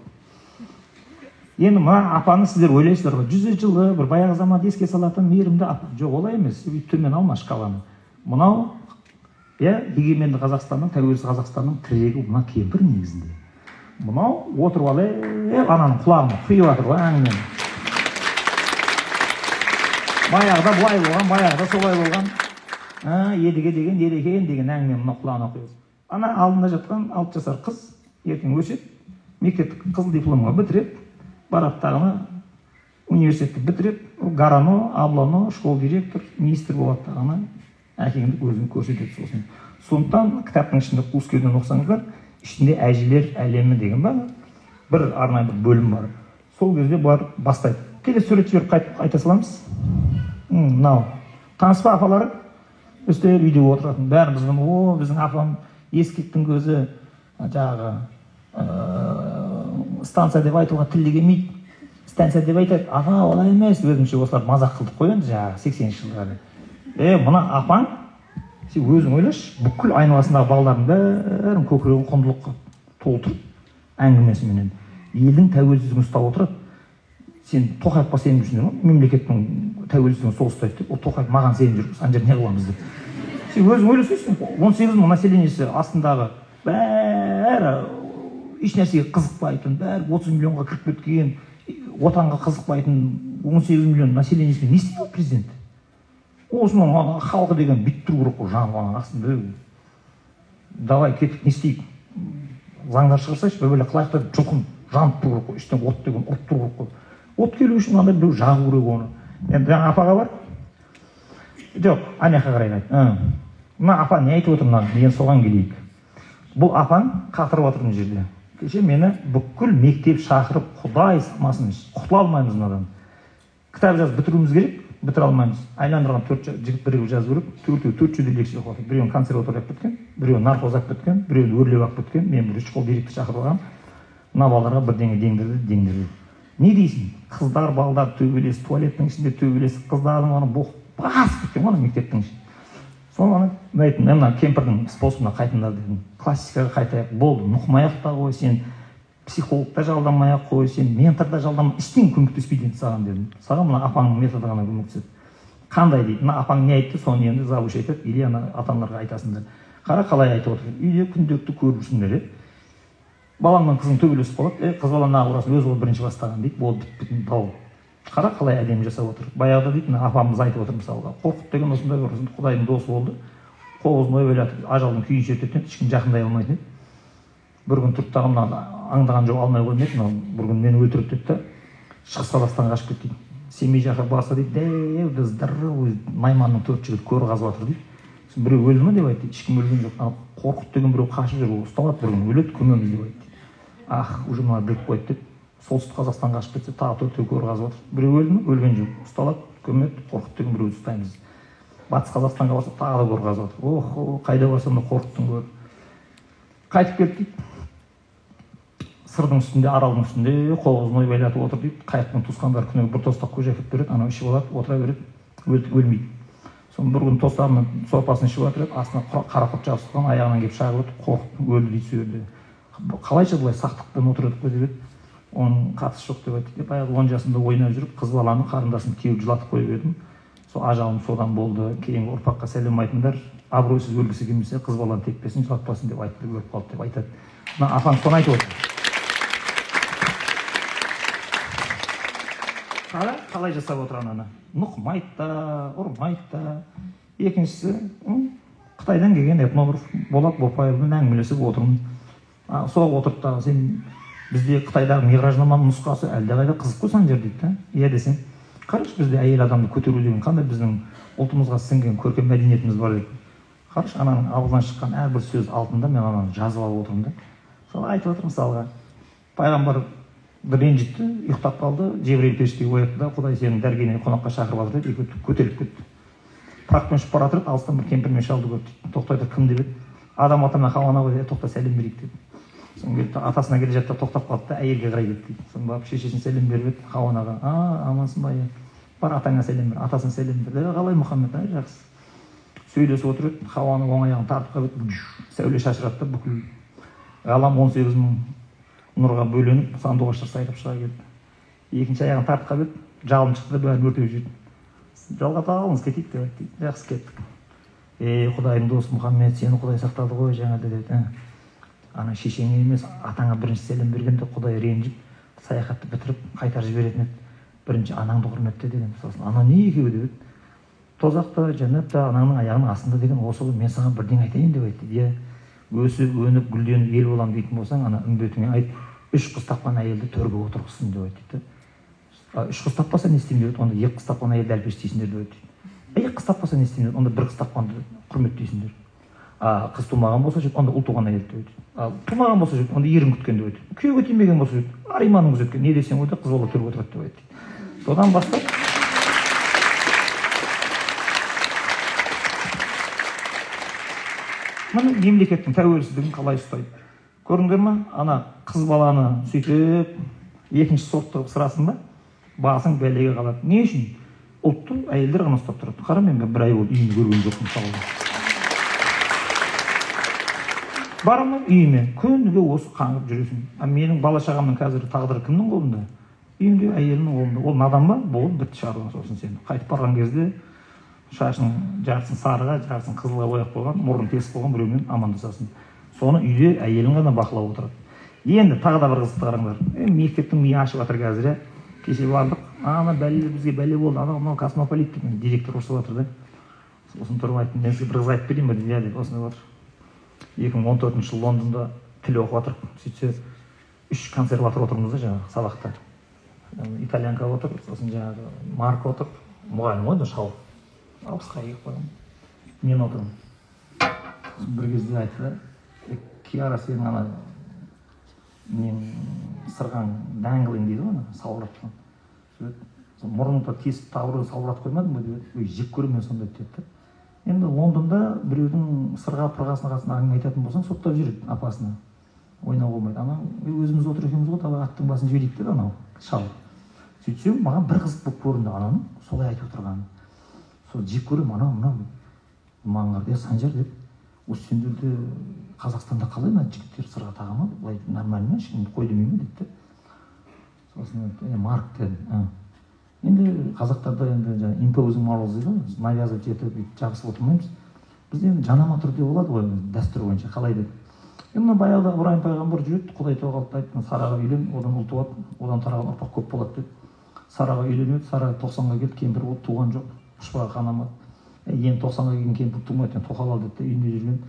Енді мына апаны сіздер ойлайсыздар ғой. Жүз жылы бір баяғы заманды еске салатын мейірімді апа. Жоқ олай емес. Өйтіп төмен алма шкаланы мынау иә егеменді қазақстанның тәуелсіз қазақстанның тірегі мына кемпір негізінде. Мынау отырып алып ананың құлағына құйып жатыр ғой әңгімені. Баяғыда былай болған баяғыда солай болған. Едіге деген ерекен деген әңгіме мына құлағына құйып ана алдында жатқан алты жасар қыз ертең өседі мектепті қызыл дипломға бітіреді барады дағыны университетті бітіреді гарано аблано школ директор министр болады дағыны әкеңді өзің көрсетеді сосын сондықтан кітаптың ішінде қуыс кеудені оқысаңыздар ішінде әжелер әлемі деген ба бір арнайы бір бөлім бар. Сол кезде бұлар бастайды. Келесі сурет жіберіп қайтып айта саламыз. Мынау. Таныс па апалары өстіп үйде отыратын. Бәріміздің о біздің апам ескектің көзі жаңағы ыыы станция деп айтуға тілі келмейді. Станция деп айтады. Аға олай емес. Өзімізше осылар мазақ қылдық қой енді жаңағы сексенінші жылдары. Е мына апаң сен өзің ойлашы бүкіл айналасындағы балалардың бәрін көкірегін құндылыққа толтырып әңгімесіменен елдің тәуелсіздігін ұстап отырады. Сен тоқаевқа сеніп жүрсің ғой мемлекеттің тәуелсіздігін сол ұстайды деп. Ол тоқаев маған сеніп жүр ана жерде не қыламыз деп. Сен өзің ойласайсың он сегіз мың населениесі астындағы бәрі ешнәрсеге қызықпайтын бәрі отыз миллионға кіріп кеткен отанға қызықпайтын он сегіз миллион населениесімен не істейді президент? Осының халқы деген бүйтіп тұру керек қой жанып ана астында давай кеттік не істейік заңдар шығарсайшы бір бәле қылайық деп жұлқын жанып тұру керек қой іштен от деген ұрып тұру керек қой от келу үшін мынандай біреу жағу керек оны енді жаңа апаға бар жоқ ана жаққа қарай мына апа не айтып отыр мына мен соған келейік бұл апаң қатырып жатыр мына жерде кеше мені бүкіл мектеп шақырып құдай самасын құтыла алмаймыз мынадан кітап жазып бітіруіміз керек бітіре алмаймыз. Айландырған төрт жігіт біреу жазу керек төртеуі төрт жүздей лекция оқып біреуін консерватория алып кеткен біреуі нархоз алып кеткен біреуін өрлеп алып кеткен мен бір школ директор шақырып алғанмын. Мына балаларға бірдеңе деңдірді деңдірді не дейсің? Қыздар балдар төбелес туалеттің ішінде төбелесіп қыздардың ана басып кеткен ғой ана мектептің іші. Соны ана мен айттым мына кемпірдің способына қайтыңдар дедім. Классикаға қайтайық. Болды нұқымай ақ та қой сен. Психолог та жалдамай ақ қой сен ментор да жалдама ештеңе көмектеспейді енді саған дедім. Саған мына апаңның методы ғана көмектеседі. Қандай дейді? Мына апаң не айтты? Соны енді завуч айтады. Или ана ата аналарға айтасыңдар қара қалай айтып отыр? Үйде күнделікті көріп жүрсіңдер иә балаң мен қызың төбелесіп қалады. Е қыз бала неғып ұрасың өзі ғой бірінші бастаған дейді. Болды бітті дау қара қалай әдемі жасап отыр? Баяғыда дейді мына апамыз айтып отыр мысалға. Қорқыт деген осындай бір құдайдың досы болды. Қобызын ойбайлатып ажалдың күйін шертетін еді ешкім жақындай алмайтын еді бір күн тұрды дағы мына аңдаған жоқ алмай қоймайды мынау бір күні мені өлтіреді деді да шығыс қазақстанға қашып кетті дейді семей жаққа барса дейді дәу здоровый найманның төрт жігіт көр қазып жатыр дейді біреу өлді ма деп айтты ешкім өлген жоқ ал қорқыт деген біреу қашып жүр ол ұсталады бір күні өледі көмеміз деп айтты. Ах уже мына біліп қойды деп солтүстік қазақстанға қашып кетсе тағы төртеу көр қазып жатыр біреу өлді ма өлген жоқ ұсталады көмеді қорқыт деген біреуді ұстаймыз. Батыс қазақстанға барса тағы да көр қазып жатыр охо қайда барсам да қорқыттың көрі. Қайтып келді дейді. Сырдың үстінде аралдың үстінде қобызын ойбайлатып отыр дейді қайықтың туысқандары күніге бір тостақ көже әкеліп береді анау ішіп алады отыра береді өлмейді. Соны бір күні тостағының сорпасын ішіп жатыр еді астына қара құрт жабысқан аяғынан келіп шағып өтіп қорқып өлді дейді сол жерде қалайша бұлай сақтықпен отыр едік қой деп еді. Оның қатысы жоқ деп айтты. Баяғы он жасымда ойнап жүріп қыз баланы қарындасын теуіп жылатып қойып едім. Сол ажалым содан болды кейінгі ұрпаққа сәлем айтыңдар. Абыройсыз өлгісі келмесе қыз баланы теппесін жылатпасын деп айтып өліп қалды деп айтады. Мына апаң соны айтып отыр. Қара қалай жасап отыр ананы? Нұқымайды да ұрмайды да екіншісі қытайдан келген этнограф болат бопайұлымен әңгімелесіп отырмын. Сол отырып та сен бізде қытайдағы миражнаманың нұсқасы әлдеқайда қызық қой жер дейді да. Иә десең қарашы бізде әйел адамды көтеру деген қандай біздің ұлтымызға сіңген көркем мәдениетіміз бар еді қарашы ананың аузынан шыққан әрбір сөз алтында мен ананы жазып алып отырмын да. Сол айтып жатыр мысалға. Пайғамбар ренжітті ұйықтап қалды. Жебірейіл періште оятты да құдай сені дәрігеріне қонаққа шақырып жатыр деді екеуі көтеріліп кетті. Пырақпен ұшып бара жатыр алыстан бір кемпір мен шалды көрді тоқтай тұр кім? деп еді. Адам мен хауана ғой тоқта сәлем берейік деді сосын келді атасына келе жатты да тоқтап қалды да әйелге қарай кетті дейді. Сосын барып шешесіне сәлем беріп еді хауанаға а амансың ба иә бар атаңа сәлем бер атасына сәлем бер қалай мұхаммед а жақсы сөйлесіп отыр еді хауаның оң аяғын тартып қалып еді сәуле шашырады да бүкіл ғалам он сегіз мың нұрға бөленіп сандуғаштар сайрап шыға келді екінші аяғын тартып қалып еді жалын шықты да бәрін өртеп жіберді. Жалғата алыңыз кетейік деп айтты. Жақсы кеттік. Ей құдайым досы мұхаммед сені құдай сақтады ғой жаңада деді ана шешеңе емес атаңа бірінші сәлем бергенде құдай ренжіп саяхатты бітіріп қайтарып жіберетін еді. Бірінші анаңды құрметте деген сосын анау не екеуі? деп еді. Тозақ та жәннат та анаңның аяғының астында деген осы ғой мен саған бірдеңе айтайын деп айтты. Иә өсіп өніп гүлденіп ел боламын дейтін болсаң ана үмбетіңе айт. Үш қыз тапқан әйелді төрге отырғызсын деп айтты. Дейді үш қыз таппаса не істеймін деп онда екі қыз тапқан әйелді әлпештейсіңдер деп айтты. Екі қыз таппаса не істеймін онда бір қыз тапқанды құрметтейсіңдер а қыз тумаған болса ше онда ұл туған әйел деп айтады тумаған болса ше онда ерін күткен деп айтады күйеуге тимеген болса ше ариманың күзеткен не десең ойда қыз бала төрге отырады деп айтты. Содан бастап мемлекеттің тәуелсіздігін қалай ұстайды? Көрдіңдер ма? Ана қыз баланы сөйтіп екінші сортты қылып ысырасың ба? Басың бәлеге қалады. Не үшін? Ұлтты әйелдер ғана ұстап тұрады. Қара мен бір ай болды үйімді көрген жоқпын мысалға барамын үйіме? Күніге осы қаңғып жүресің. А менің бала шағамның қазіргі тағдыры кімнің қолында? Үйімде әйелімнің қолында. Ол надан ба? Болды бітті шаруа сосын сен. Қайтып барған кезде шашың жартысын сарыға жартысын қызылға бояп қойған мұрның тесік болған біреумен амандасасың. Соны үйде әйелің ғана бақылап отырады. Енді тағы да бір қызықты қараңдар е мектептің миы ашып жатыр қазір иә кеше бардық. Ана бәлелер бізге бәле болды. Анау мынау космополит деген директор ұрысып жатыр да. Сосын тұрып айттым мен сізге бір қыз айтып берейін ба иә деп осындай жатыр екі мың он төртінші жылы лондонда тіл оқып жатырмық сөйтсе үш консерватор отырмыз да жаңағы сабақта. Итальянка отыр сосын жаңағы марк отыр. Мұғалім ғой шал. Алпысқа келіп қойған мен отырмын. Бір кезде айтты да киара сенің ана нең сырғаң дәңгілің дейді ғой ана салбыратқан мұрныңды тесіп тағы біреу салбыратып қоймадың ба деп жек көремін мен сондайды деді да енді лондонда біреудің сырға пырғасына қатысты әңгіме айтатын болсаң соттап жібереді апасына. Ойнауға болмайды. Ана өзіміз отыр екенбіз ғой давай аттың басын жіберейік деді анау шал. Сөйтсем маған бір қызық болып көрінді ананың солай айтып отырғаны сол жек көремін анау мынау маған қарады е санжар деп. Осы сендерде қазақстанда қалай мына жігіттер сырға таға ма былай нормально ма? Ешкім қой демей ме дейді да сосын марк деді енді қазақтарда енді жаңағы imposing morals дейді ғой. Навязывать етіп бүйтіп жабысып отырмаймыз. Бізде енді жанама түрде болады ғой дәстүр бойынша қалай деп. Енді мына баяғыда ыбырайым пайғамбар жүреді құдай тағала айтты сараға үйлен одан ұл туады одан тараған ұрпақ көп болады деді сараға үйленеді сара тоқсанға келді кемпір болды туған жоқ пұшпағы қанамады енді тоқсанға келген кемпір тумайды тоқал ал деді да үйінде жүрген.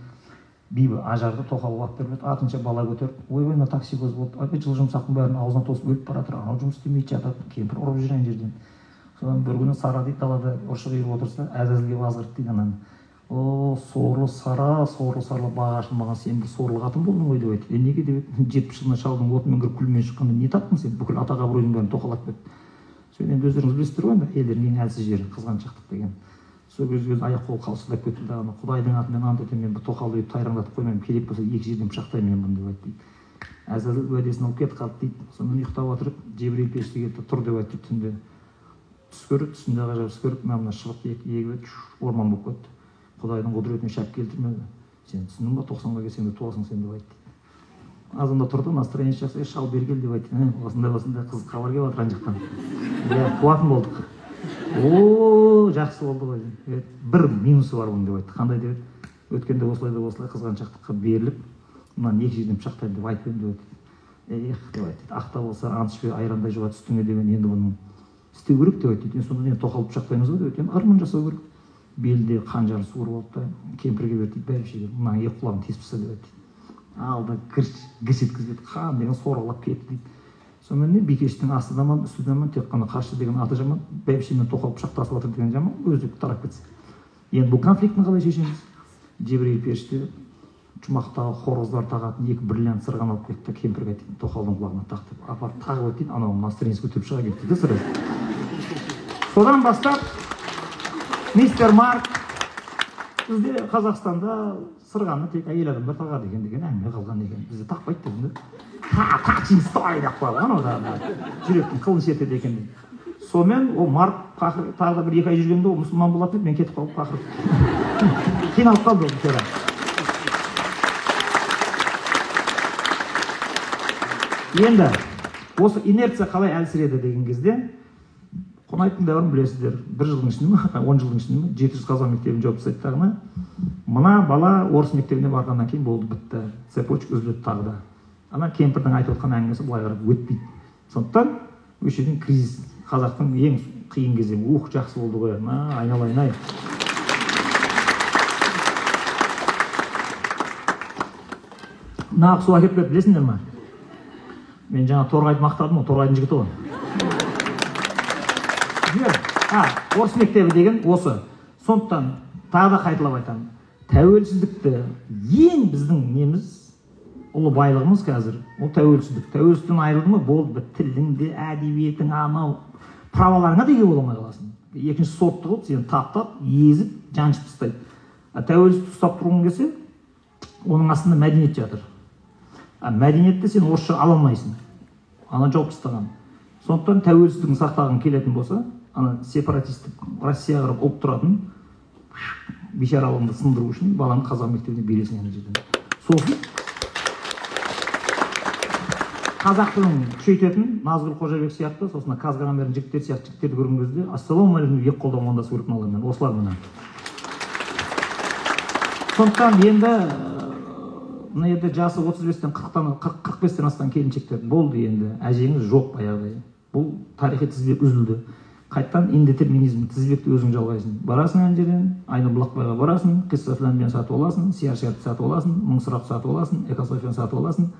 Бибі ажарды тоқалға алып беріп артынша бала көтеріп ойбай мына токсикоз болды ойбай жылы жұмсақтың бәрін аузына тосып өліп бара жатыр анау жұмыс істемейді жатады кемпір ұрып жүр ана жерден содан бір күні сара дейді далада ұршық иіріп отырса әзәзілге азғырды дейді ананы. О сорлы сара сорлы сары бағашым маған сен бір сорлы қатын болдың ғой деп айтты. Неге? деп еді жетпіс жылына шалдың отымен кіріп күлмен шыққанда не таптың сен? Бүкіл атақ абыройдың бәрін тоқалап кетті сол енді өздеріңіз білесіздер ғой енді әйелдердің ең әлсіз жері қызғаншақтық деген. Сол кезде аяқ қолы қалшылдап кетті да ана құдайдың атымен ант етемін мен бұл тоқалды өйтіп тайраңдатып қоймаймын керек болса екі жерден пышақтаймын мен бұны деп айтты. Дейді әзәзіл уәдесін алып кетіп қалды дейді. Сонымен ұйықтап отырып жебірейіл періште келді тұр деп айтты түнде. Түс көреді түсінде ғажап түс көріп мына мына шыбық егіліп орман болып кетті. Құдайдың құдіретіне шәк келтірмеді сен түсіндің ба тоқсанға келсең де туасың сен деп айтты. Азанда тұрды настроениесі жақсы шал бері кел деп айтты. Осындай осындай қызық хабар келіп жатыр ана жақтан. Иә туатын болдық. О жақсы болды ғой. Бір минусы бар бұның деп айтты қандай деп еді өткенде осылай да осылай қызғаншақтыққа беріліп мынаны екі жерден пышақтаймын деп айтып едім деп айтты эх деп айтты ақ та болса ант ішпей айрандай жұғады үстіңе деген енді бұны істеу керек деп айтты енді сонда енді тоқалды пышақтаймыз ғой деп енді ырымын жасау керек. Белде қанжар суырып алды да кемпірге берді. Дейді бәйбішеге мынаның екі құлағын тесіп таста деп айтты алды гірш гіс еткізіп қан деген сорғалап кетті дейді. Сонымен не бикештің асты да аман үсті де аман тек қана қарсы деген аты жаман бәйбіше мен тоқал пышақтасып жатыр деген жаман өзі тарап кетсе енді бұл конфликтіні қалай шешеміз? Жебірейіл періште жұмақтағы қорғыздар тағатын екі бриллиант сырғаны алып келді да кемпірге айтты тоқалдың құлағына тақ деп. Апарып тағып еді дейді анау настроениесі көтеріліп шыға кетті да сразу. Содан бастап мистер марк бізде қазақстанда сырғаны тек әйел адамдар тағады екен деген әңгіме қалған екен. Бізде тақпайды дедім да тақшин стой деп қойған анау жүректің қылын шертеді екен деп сонымен ол марк тағы да бір екі ай жүргенде ол мұсылман болады деп мен кетіп қалып қақырып қиналып қалды ол бейшара енді осы инерция қалай әлсіреді деген кезде қонаевтың дәуірін білесіздер бір жылдың ішінде ма он жылдың ішінде ма жеті жүз қазақ мектебін жауып тастайды мына бала орыс мектебіне барғаннан кейін болды бітті цепочка үзіледі тағы да ана кемпірдің айтып отқан әңгімесі былай қарап өтпейді. Сондықтан осы жерден кризис қазақтың ең қиын кезеңі. Ух жақсы болды ғой айналайын ай. Нағып су әкеліп берді білесіңдер ма? Мен жаңа торғайды мақтадым ғой торғайдың жігіті ғой. А орыс мектебі деген осы. Сондықтан тағы да қайталап айтамын. Тәуелсіздікті ең біздің неміз ұлы байлығымыз қазір ол тәуелсіздік тәуелсіздіктен айырылдың ба болды бір тілің де әдебиетің анау праволарыңа да ие бола алмай қаласың екінші сортты қылып сені таптап езіп жаншып тастайды а тәуелсіздікті ұстап тұрғың келсе оның астында мәдениет жатыр а мәдениетті сен орысша ала алмайсың ана жауып тастаған сондықтан тәуелсіздігін сақтағың келетін болса ана сепаратистік россияға қарап ұлт тұратын бейшаралығыңды сындыру үшін баланы қазақ мектебіне бересің ана жерден сосын қазақ тілін күшейтетін назгүл қожабек сияқты сосын қазграммердің жігіттері сияқты жігіттерді көрген кезде ассалаумағалейкум екі қолдан амандасу керекпін олармен осылар міне. Сондықтан енді мына жерде жасы отыз бестен қырықтан қырық бестен асқан келіншектер болды енді. Әжеңіз жоқ баяғыдай бұл тарихи тізбек үзілді. Қайтадан индетерминизм тізбекті өзің жалғайсың. Барасың ана жерден айнұр барасың қисса сатып аласың сияр сатып аласың мың сұрап сатып аласың экософияны сатып аласың.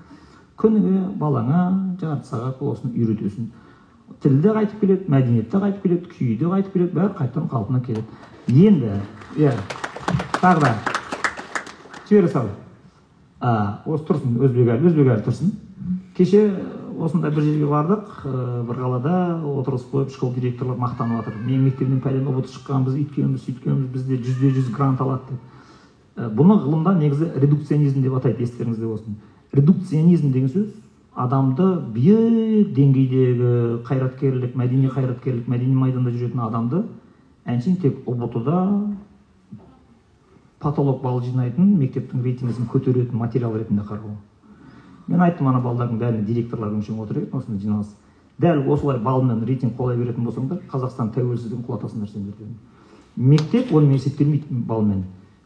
Күніге балаңа жарты сағат осыны үйретесің. Тіл де қайтып келеді мәдениет те қайтып келеді күй де қайтып келеді бәрі қайтадан қалпына келеді. Енді иә тағы да жібере сал. Осы тұрсын өзбекәлі өзбекәлі тұрсын. Кеше осындай бір жерге бардық бір қалада отырғызып қойып школ директорлар мақтанып жатыр менің мектебімнен пәлен ұбт шыққанбыз өйткенбіз сөйткенбіз бізде жүзде жүз грант алады деп. Бұны ғылымда негізі редукционизм деп атайды естеріңізде болсын. Редукционизм деген сөз адамды биік деңгейдегі қайраткерлік мәдени қайраткерлік мәдени майданда жүретін адамды әншейін тек ұбт да потолок балл жинайтын мектептің рейтингісін көтеретін материал ретінде қарау. Мен айттым ана балдардың бәріне директорлар өңшең отыр екен осындай жиналыс. Дәл осылай балмен рейтинг қуалай беретін болсаңдар қазақстан тәуелсіздігін құлатасыңдар сендер дедім. Мектеп онымен есептелмейді балмен.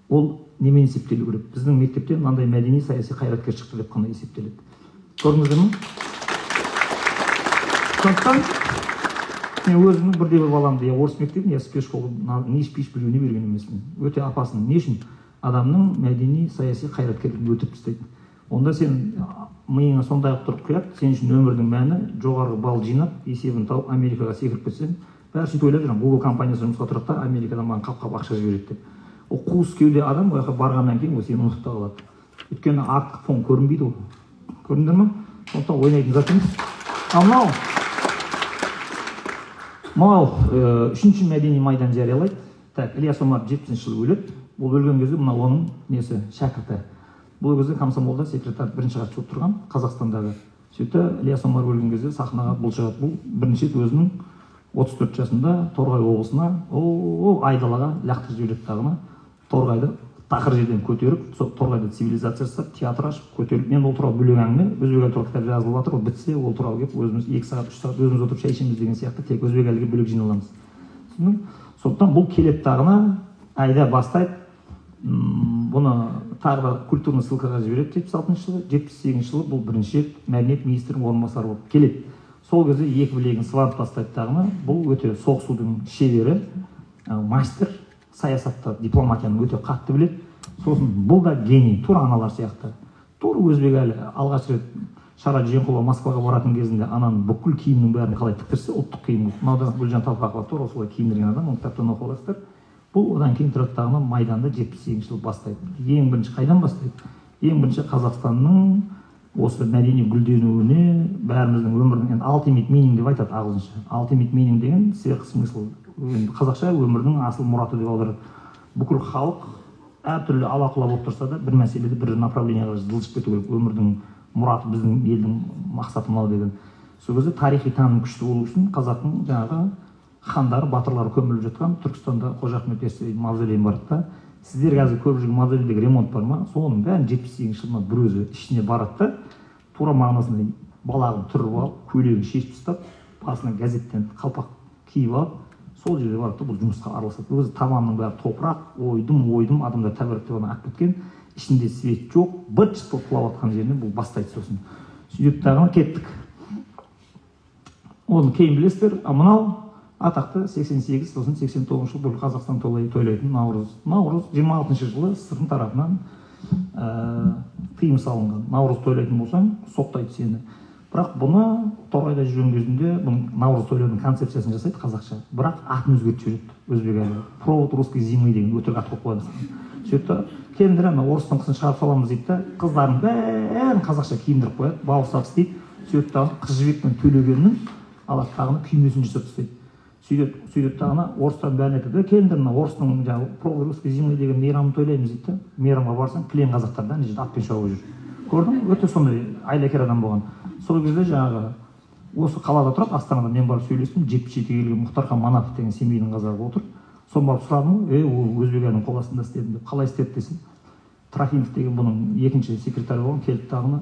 Ол немен есептелу керек. Біздің мектептен мынандай мәдени саяси қайраткер шықты деп қана есептеледі. Көрдіңіздер ма сондықтан мен өзімнің бірде бір баламды я орыс мектебін я спецшколы не пиш біреуіне берген емеспін. Өте апасын не үшін? Адамның мәдени саяси қайраткерлігін өлтіріп тастайды онда сен миыңа сондай қылып тұрып құяды сен үшін өмірдің мәні жоғарғы балл жинап есебін тауып америкаға секіріп кетсең бәрі сөйтіп ойлап жүр гугл компаниясына жұмысқа тұрады да америкадан маған қап қап ақша жібереді деп. Ол қуыс кеуде адам ол барғаннан кейін ол сені ұмытып та қалады. Өйткені артқы фон көрінбейді ғой. Көрдіңдер ма? Сондықтан ойнайтын зат емес. Ал мынау? Мынау үшінші мәдени майдан жариялайды. Так ілияс омаров жетпісінші жылы өледі. Ол өлген кезде мына оның несі? Шәкірті. Бұл кезде комсомолда секретарь бірінші хатшы болып тұрған қазақстандағы сөйтті ілияс омаров өлген кезде сахнаға бұл шығады. Бұл бірінші рет өзінің отыз төрт жасында торғай облысына о айдалаға лақтырып жібереді дағыны торғайды тақыр жерден көтеріп сол торғайда цивилизация жасап театр ашып көтеріліп мен ол туралы бөлек әңгіме өзбек әлі туралы кітап жазылып жатыр ол бітсе ол туралы келіп өзіміз екі сағат үш сағат өзіміз отырып шай ішеміз деген сияқты тек өзбек әліге бөлек жиналамыз. Түсіндің? Сондықтан бұл келеді дағыны айда бастайды бұны тағы да культурный ссылкаға жібереді жетпіс алтыншы жылы жетпіс сегізінші жылы бұл бірінші рет мәдениет министрінің орынбасары болып келеді. Сол кезде екі білегін сыланып тастайды дағыны бұл өте соғысудың шебері мастер. Саясатта дипломатияны өте қатты біледі. Сосын бұл да гений тура аналар сияқты. Тура өзбекәлі алғаш рет шарат жиенқұлова москваға баратын кезінде ананың бүкіл киімінің бәрін қалай тіктірсе ұлттық киім мынау гүлжан талқақова тура солай киіндірген адам оны кітаптан оқып аласыздар. Бұл одан кейін тұрады дағыны майданды жетпіс сегізінші жылы бастайды. Ең бірінші қайдан бастайды? Ең бірінші қазақстанның осы мәдени гүлденуіне бәріміздің өмірдің енді алтимит мининг деп айтады ағылшынша. Алтимит мининг деген сверх смысл қазақша өмірдің асыл мұраты деп аударады бүкіл халық әртүрлі ала құла болып тұрса да бір мәселеде бір направлениеға жылжып кету керек. Өмірдің мұраты біздің елдің мақсаты мынау деген. Сол кезде тарихи таным күшті болу үшін қазақтың жаңағы хандары батырлары көміліп жатқан түркістанда қожа ахмет яссауи мавзолейі бар да сіздер қазір көріп жүрген мавзолейдегі ремонт бар ма? Соның бәрін жетпіс сегізінші жылы бір өзі ішіне барады да тура мағынасында балағын түріп алып көйлегін шешіп тастап басына газеттен қалпақ киіп алып сол жерге барады да бұл жұмысқа араласады. Өзі табанының бәрі топырақ ойдым ойдым адамдар тәбәрік алып кеткен ішінде свет жоқ быт шыт болып құлап жатқан жерінен бұл бастайды сосын. Сөйтеді дағы кеттік. Оны кейін білесіздер а мынау атақты сексен сегіз сосын сексен тоғызыншы жылы бүкіл қазақстан тойлайтын наурыз. Наурыз жиырма алтыншы жылы сыртын тарапынан ә, тыйым салынған. Наурыз тойлайтын болсаң соттайды сені. Бірақ бұны торғайда жүрген кезінде бұның наурыз тойлаудың концепциясын жасайды қазақша. Бірақ атын өзгертіп жібереді өзбек әлі. Провод русской зимы деген өтірік ат қойып қояды. Сөйтті келіңдер ана орыстың қызын шығарып саламыз дейді да қыздарын бәрін қазақша киіндіріп қояды. Бауырсақ істейді. Сөйтеді дағы қыз жібек пен төлегеннің алады дағыны күймесін жасап тастайды. Сөйтеді сөйтеді дағыны орыстардың бәріне айтады келіңдер мына орыстың жаңағы русской зимы деген мейрамын тойлаймыз дейді да. Мейрамға барсаң кілең қазақтар да ана жерде атпен шауып жүр көрдің өте сондай айлакер адам болған. Сол кезде жаңағы осы қалада тұрады астанада мен барып сөйлестім жетпіс жетіге келген мұхтархан манапов деген семейдің қазағы отыр. Соны барып сұрадым ғой е ол өзбек қол астында істедім деп қалай істеді? десем трофимов деген бұның екінші секретарі болған келді дағыны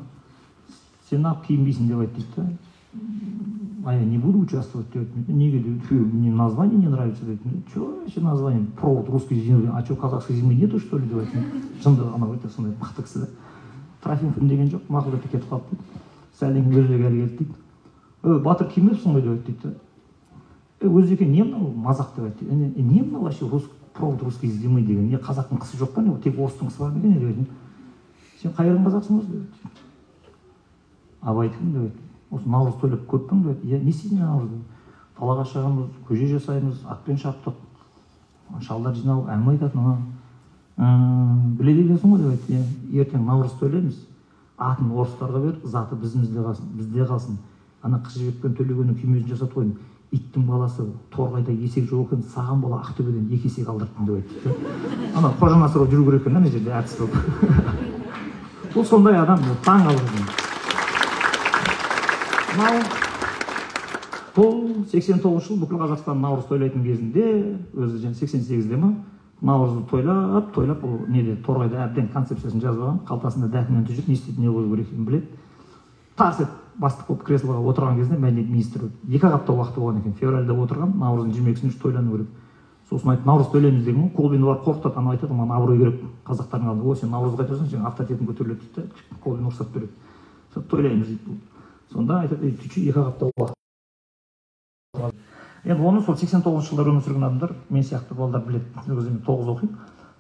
сен неғып киінбейсің деп айтты дейді да. А я не буду участвовать неге деп мне название не нравится дедім че вообще название? Провод русской зимы а че казахской зимы нету что ли деп шынында анау өте сондай мықты кісі да? Трофимов үндеген жоқ мақұл деп кетіп қалды дейді өзбек әлі келді дейді батыр киінбепсің ғой деп айтты дейді да өзбеке не мынау мазақ деп айтты не мынау вообще провод русской зимы деген не қазақтың қысы жоқ па не тек орыстың қысы бар ма екен сен қай жердің қазақсың өзі деп айтты деп айтты осы наурыз тойлап деп. Айтты иә не істейсің наурызда далаға шығамыз көже жасаймыз атпен шаптық. Шалдар жиналып әңгіме айтатын ана біледі екенсің ғой деп айтты. Иә ертең наурыз тойлаймыз атын орыстарға бер заты біздімізде қалсын бізде қалсын. Ана қыз жібек пен төлегеннің күймесін жасатып қойдым. Иттің баласы торғайда есек жоқ екен саған бала ақтөбеден екі есек алдырттым деп айтты. Ана қожа насыров жүру керек екен да ана жерде әртіс болып. *laughs* Бұл сондай адам таң қалдырды мынау бұл сексен тоғызыншы жыл бүкіл қазақстан наурыз тойлайтын кезінде өзі жаңа сексен сегізде ма наурызды тойлап тойлап бұл неде торғайда әбден концепциясын жазып алған қалтасында документі жүр не істейді не қою керек екенін біледі. Тарс етіп бастық болып креслоға отырған кезде мәдениет министрі екі ақ апта уақыты болған екен февральда отырған наурыздың жиырма екісінде тойлану керек. Сосын айтты наурыз тойлаймыз деген колбин барып қорқытады анау айтады маған абырой керек қазақтардың алдында ой сен наурызға айтып жатрсың сенің авторитетің көтеріледі дейді да колбин рұқсат береді тойлаймыз дейді сонда айтады екі ақ апта енді оны сол сексен тоғызыншы жылдары өмір сүрген адамдар мен сияқты балдар біледі сол кезде мен тоғыз оқимын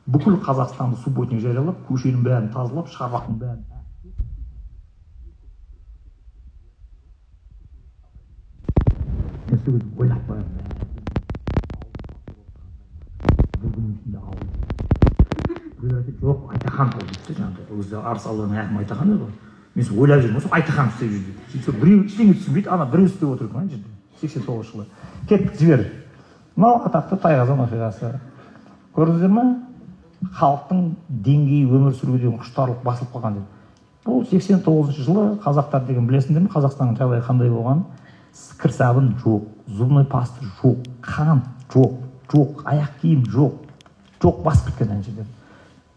бүкіл қазақстанды субботник жариялап көшенің бәрін тазалап шарбақтың бәрін. Ойлап барамын бір күннің ішінде ауыл. Кезде арыс ауданының әкімі айтахан еді ғой. Мен сол ойлап жүрмін сол айтаханов істеп жүр деп. Сөйтсем біреу ештеңе түсінбейді ана біреу істеп отыр екен ана жерде сексен тоғызыншы жылы. Кеттік жібер. Мынау атақты тайқазан оқиғасы. Көрдіңіздер ма? Халықтың деңгейі өмір сүруге деген құштарлық басылып қалған деп. Бұл сексен тоғызыншы жылы қазақтар деген білесіңдер ме? Қазақстанның жағдайы қандай болған кір жоқ зубной паста жоқ қант жоқ жоқ аяқ киім жоқ жоқ басып кеткен ана жерде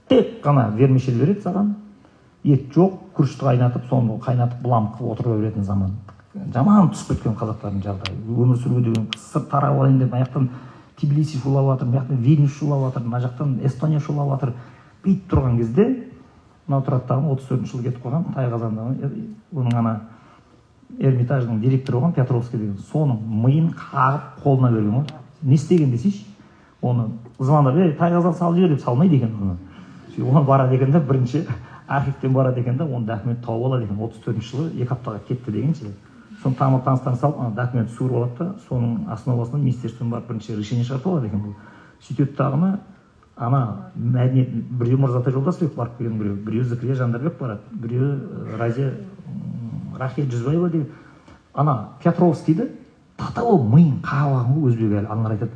тек қана вермишель береді саған. Ет жоқ күрішті қайнатып соны қайнатып былам қылып отыра беретін заман. Жаман түсіп кеткен қазақтардың жағдайы. Өмір сүру деген сыр тарап алайын деп мына жақтан тбилиси шулап жатыр мына жақтан вильнюс шулап жатыр мына жақтан эстония шулап жатыр. Бүйтіп тұрған кезде мынау тұрады дағы отыз төртінші жылы кетіп қалған тайқазанда оның ана эрмитаждың директоры болған петровский деген. Соның миын қағып қолына берген ғой. Не істеген десейші? Оны звондап ей тайқазан салып жібер деп салмайды екен оны. Оны барады екен да бірінші архивтен барады екен да оны документ тауып алады екен отыз төртінші жылы екі аптаға кетті дегенше соны тамыр таныстарына салып ана документті суырып алады да соның основасынан министерстводан барып бірінші решение шығартып алады екен бұл. Сөйтеді дағыны ана мәдениет біреу мырзатай жолдасбек барып келген біреу біреу зікірия жандарбек барады біреу разия рахил жүзбаева деген. Ана петровскийді татау миын қағып алған ғой өзбек әлі аналар айтады.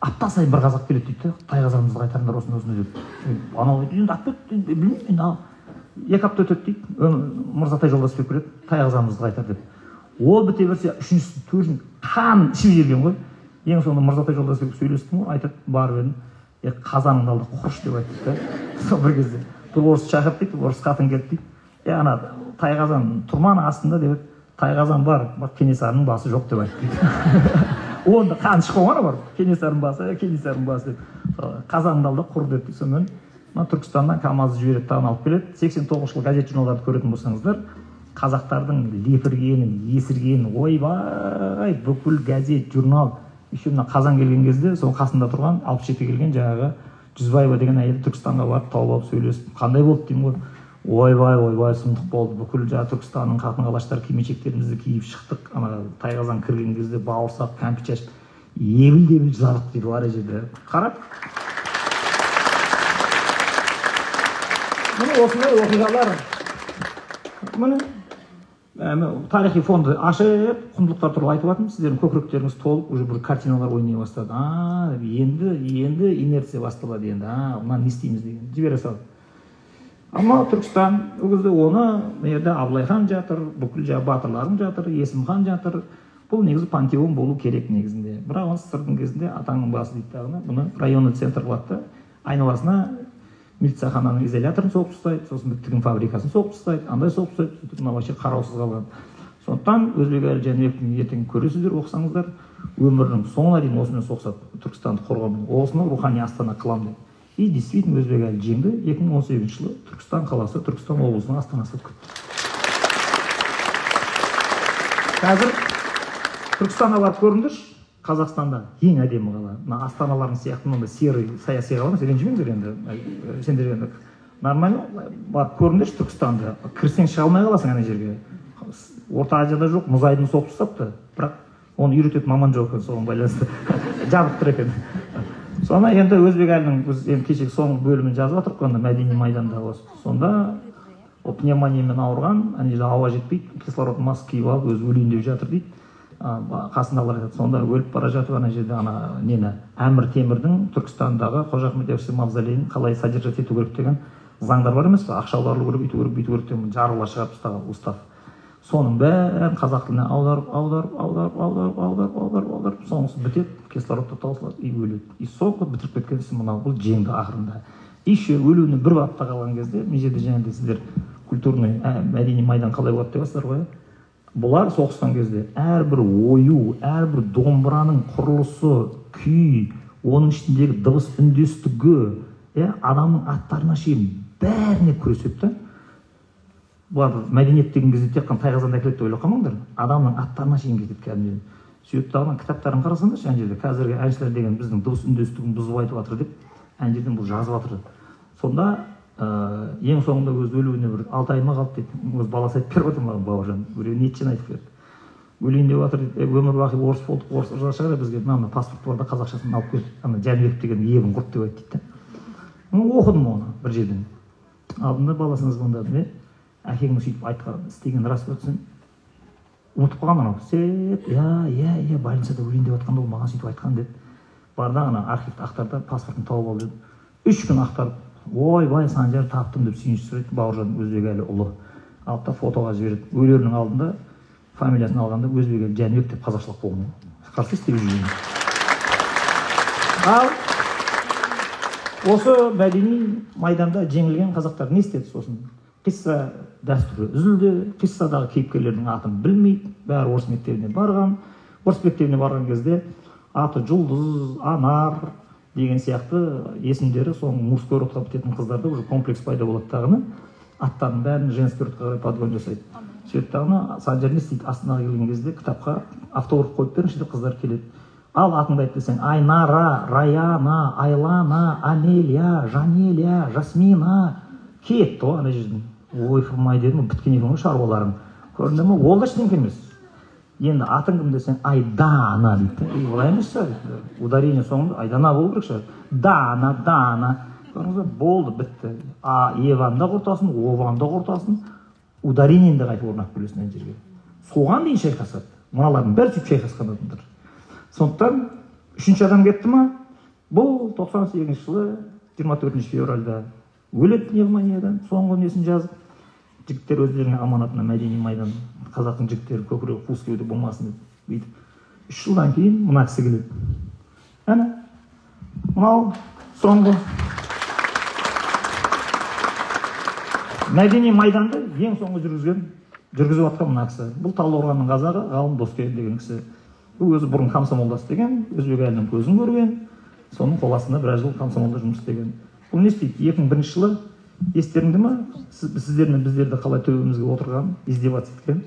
Апта сайын бір қазақ келеді дейді да тайқазанымызды қайтарыңдар осындай осындай деп. Анау енді білмеймін енді екі апта өтеді дейді. Мырзатай жолдасбек келеді. Тайқазанымызды қайтар деп. Ол біте берсе үшіншісі төртінші қан ішіп жіберген ғой. Ең соңында мырзатай жолдасбек сөйлестім ғой. Айтады барып едім е қазаныңды ал да құрыш деп айтты да. Сол *laughs* бір кезде. Бір орысты шақырды дейді орыс қатын келді дейді. Е ана тайқазан тұрман астында деп еді. Тайқазан бар бірақ кенесарының басы жоқ деп айтты дейді. *laughs* Оны қан ішіп қойған бар. Кенесарының басы кенесарының басы деп. Қазаныңды ал құр деді сонымен мына түркістаннан камазды жібереді тағын алып келеді. сексен тоғызыншы жылы газет журналдарды көретін болсаңыздар қазақтардың лепіргенін есіргенін ойбай бүкіл газет журнал еще мына қазан келген кезде сол қасында тұрған алпыс жетіге келген жаңағы жүзбаева деген әйел түркістанға барып тауып алып сөйлесіп қандай болды? деймін ғой. Ойбай ойбай сұмдық болды. Бүкіл жаңағы түркістанның қатын қалаштары кимешектерімізді киіп шықтық. Ана тайқазан кірген кезде бауырсақ кәмпит шашып ебіл дебіл жыладық дейді ана жерде. Қарап. Міне осындай оқиғалар міне тарихи фонды ашып құндылықтар туралы айтып жатырмын сіздердің көкіректеріңіз толып уже бір картиналар ойнай бастады а енді енді инерция басталады енді а мынаны не істейміз деген жібере салды ал түркістан ол кезде оны мына жерде абылай хан жатыр бүкіл жаңағы батырларың жатыр есім хан жатыр бұл негізі пантеон болу керек негізінде бірақ оны сссрдың кезінде атаңның басы дейді дағыны бұны районный центр қылады да айналасына милицияхананың изоляторын соғып тастайды сосын тігін фабрикасын соғып тастайды андай соғып тастайды сөйтіп мына вообще қараусыз қалған. Сондықтан өзбекәлі жәнібектің ертең көресіздер оқысаңыздар өмірінің соңына дейін осымен соғысады түркістанды қорғаумен. Осыны рухани астана қыламын деп. И действительно өзбекәлі жеңді. екі мың он сегізінші жылы түркістан қаласы түркістан облысының астанасы болып кетті қазір түркістанға барып көріңдерші қазақстанда ең әдемі қала. Мына астаналарың сияқты мынандай серый саяси қала емес ренжімеңдер енді. Сендер енді нормально барып көріңдерші түркістанды. Кірсең шыға алмай қаласың ана жерге. Орта азияда жоқ мұз айдынын соғып тастапты. Бірақ оны үйрететін маман жоқ екен соған байланысты. *laughs* Жабық тұр екен. Соны енді өзбек әлінің біз енді кешегі соңғы бөлімін жазып жатырмық ана мәдени майданда осы. Сонда ол пневмониямен ауырған ана жерде ауа жетпейді кислород маска киіп алып өзі өлейін деп жатыр дейді. Қасындағылар айтады сонда өліп бара жатып ана жерде ана нені әмір темірдің түркістандағы қожа ахмет яссауи мавзолейін қалай содержать ету керек деген заңдар бар емес пе ақша аударылу керек өйту керек бүйту керек деген жарғылар шығарып тастаған устав. Соның бәрін қазақ тіліне аударып аударып аударып аударып аударып аударып аударып соңғысы бітеді кислород да таусылады и өледі. И соңғы бітіріп кеткен ісі мынау бұл жеңді ақырында. Еще өлуіне бір апта қалған кезде мына жерде жаңағыдай сіздер культурный мәдени майдан қалай болады деватсыздар ғой бұлар соғысқан кезде әрбір ою әрбір домбыраның құрылысы күй оның ішіндегі дыбыс үндестігі иә адамның аттарына шейін бәріне күреседі да. Бұлар мәдениет деген кезде тек қана тайқазанды әкеледі деп ойлап қалмаңдар. Адамның аттарына шейін кетеді кәдімгідей. Сөйтіп дағы кітаптарын қарасаңдаршы ана жерде қазіргі әншілер деген біздің дыбыс үндестігін бұзып айтып жатыр деп ана жерден бұл жазып жатыр. Сонда ең соңында өзі өлуіне бір алты ай ма қалды дейді өзі баласы айтып беріп отыр маған бауыржан біреу ниетшен айтып берді өлейін деп жатыр дейді өмір бақи орыс болдық орыс ырза шығар бізге мына паспорт бар да қазақшасын алып кел ана жәнібек деген ебін құрт деп айтты дейді да оқыдым оны бір жерден алдым да баласына звондадым е әкеңнің сөйтіп айтқан істегені рас па? десем ұмытып қалған анау сет иә иә иә больницада өлейін деп жатқанда ол маған сөйтіп айтқан деді. Бар да ана архивті ақтар да паспортын тауып ал деді. Үш күн ақтарып ойбай санжар таптым деп сүйінші сұрайды бауыржан өзбекәлі ұлы. Алып та фотоға жібереді. Өлерінің алдында фамилиясын алғанда өзбекәлі жәнібек деп қазақшалап қойған қарсы істеп жүрген. Ал осы мәдени майданда жеңілген қазақтар не істеді сосын? Қисса дәстүрі үзілді. Қиссадағы кейіпкерлердің атын білмейді. Бәрі орыс мектебіне барған. Орыс мектебіне барған кезде аты жұлдыз анар деген сияқты есімдері соның мужской родқа бітетін қыздарда уже комплекс пайда болады дағыны аттарын бәрін женский родқа қарай подгон жасайды. Сөйтіп дағыны санжар не істейді астанаға келген кезде кітапқа автограф қойып беріңізші деп қыздар келеді. Ал атыңды айт десең айнара раяна айлана амелия жанелия жасмина. Кетті ғой ана жерден. Ойпырмай дедім біткен екен ғой шаруаларың. Көрдіңдер ма ол да ештеңке емес. Енді атың кім десең айдана дейді да олай емес шығар ударение соңында айдана болу керек шығар. Дана дана көрдіңіз ба болды бітті. А еваны да құртасың ованы да құртасың ударениені де қайтып орнатып келесің ана жерге. Соған дейін шайқасады. Мыналардың бәрі сөйтіп шайқасқан адамдар сондықтан үшінші адам кетті ма? Бұл тоқсан сегізінші жылы жиырма төртінші февральда өледі пневмониядан соңғы несін жазып жігіттер өздерінің аманатына мәдени майдан қазақтың жігіттері көкірегі қуыс кеуде болмасын деп бүйтіп. Үш жылдан кейін мына кісі келеді. Әне? Мынау соңғы. Мәдени майданды ең соңғы жүргізген жүргізіп жатқан мына кісі. Бұл талдықорғанның қазағы ғалым доскен деген кісі. Бұл өзі бұрын комсомолда істеген өзбекәлінің көзін көрген соның қол астында біраз жыл комсомолда жұмыс істеген. Бұл не істейді? Екі мың бірінші жылы естеріңде ма сіздер мен біздерді қалай төбемізге отырған издеваться еткен?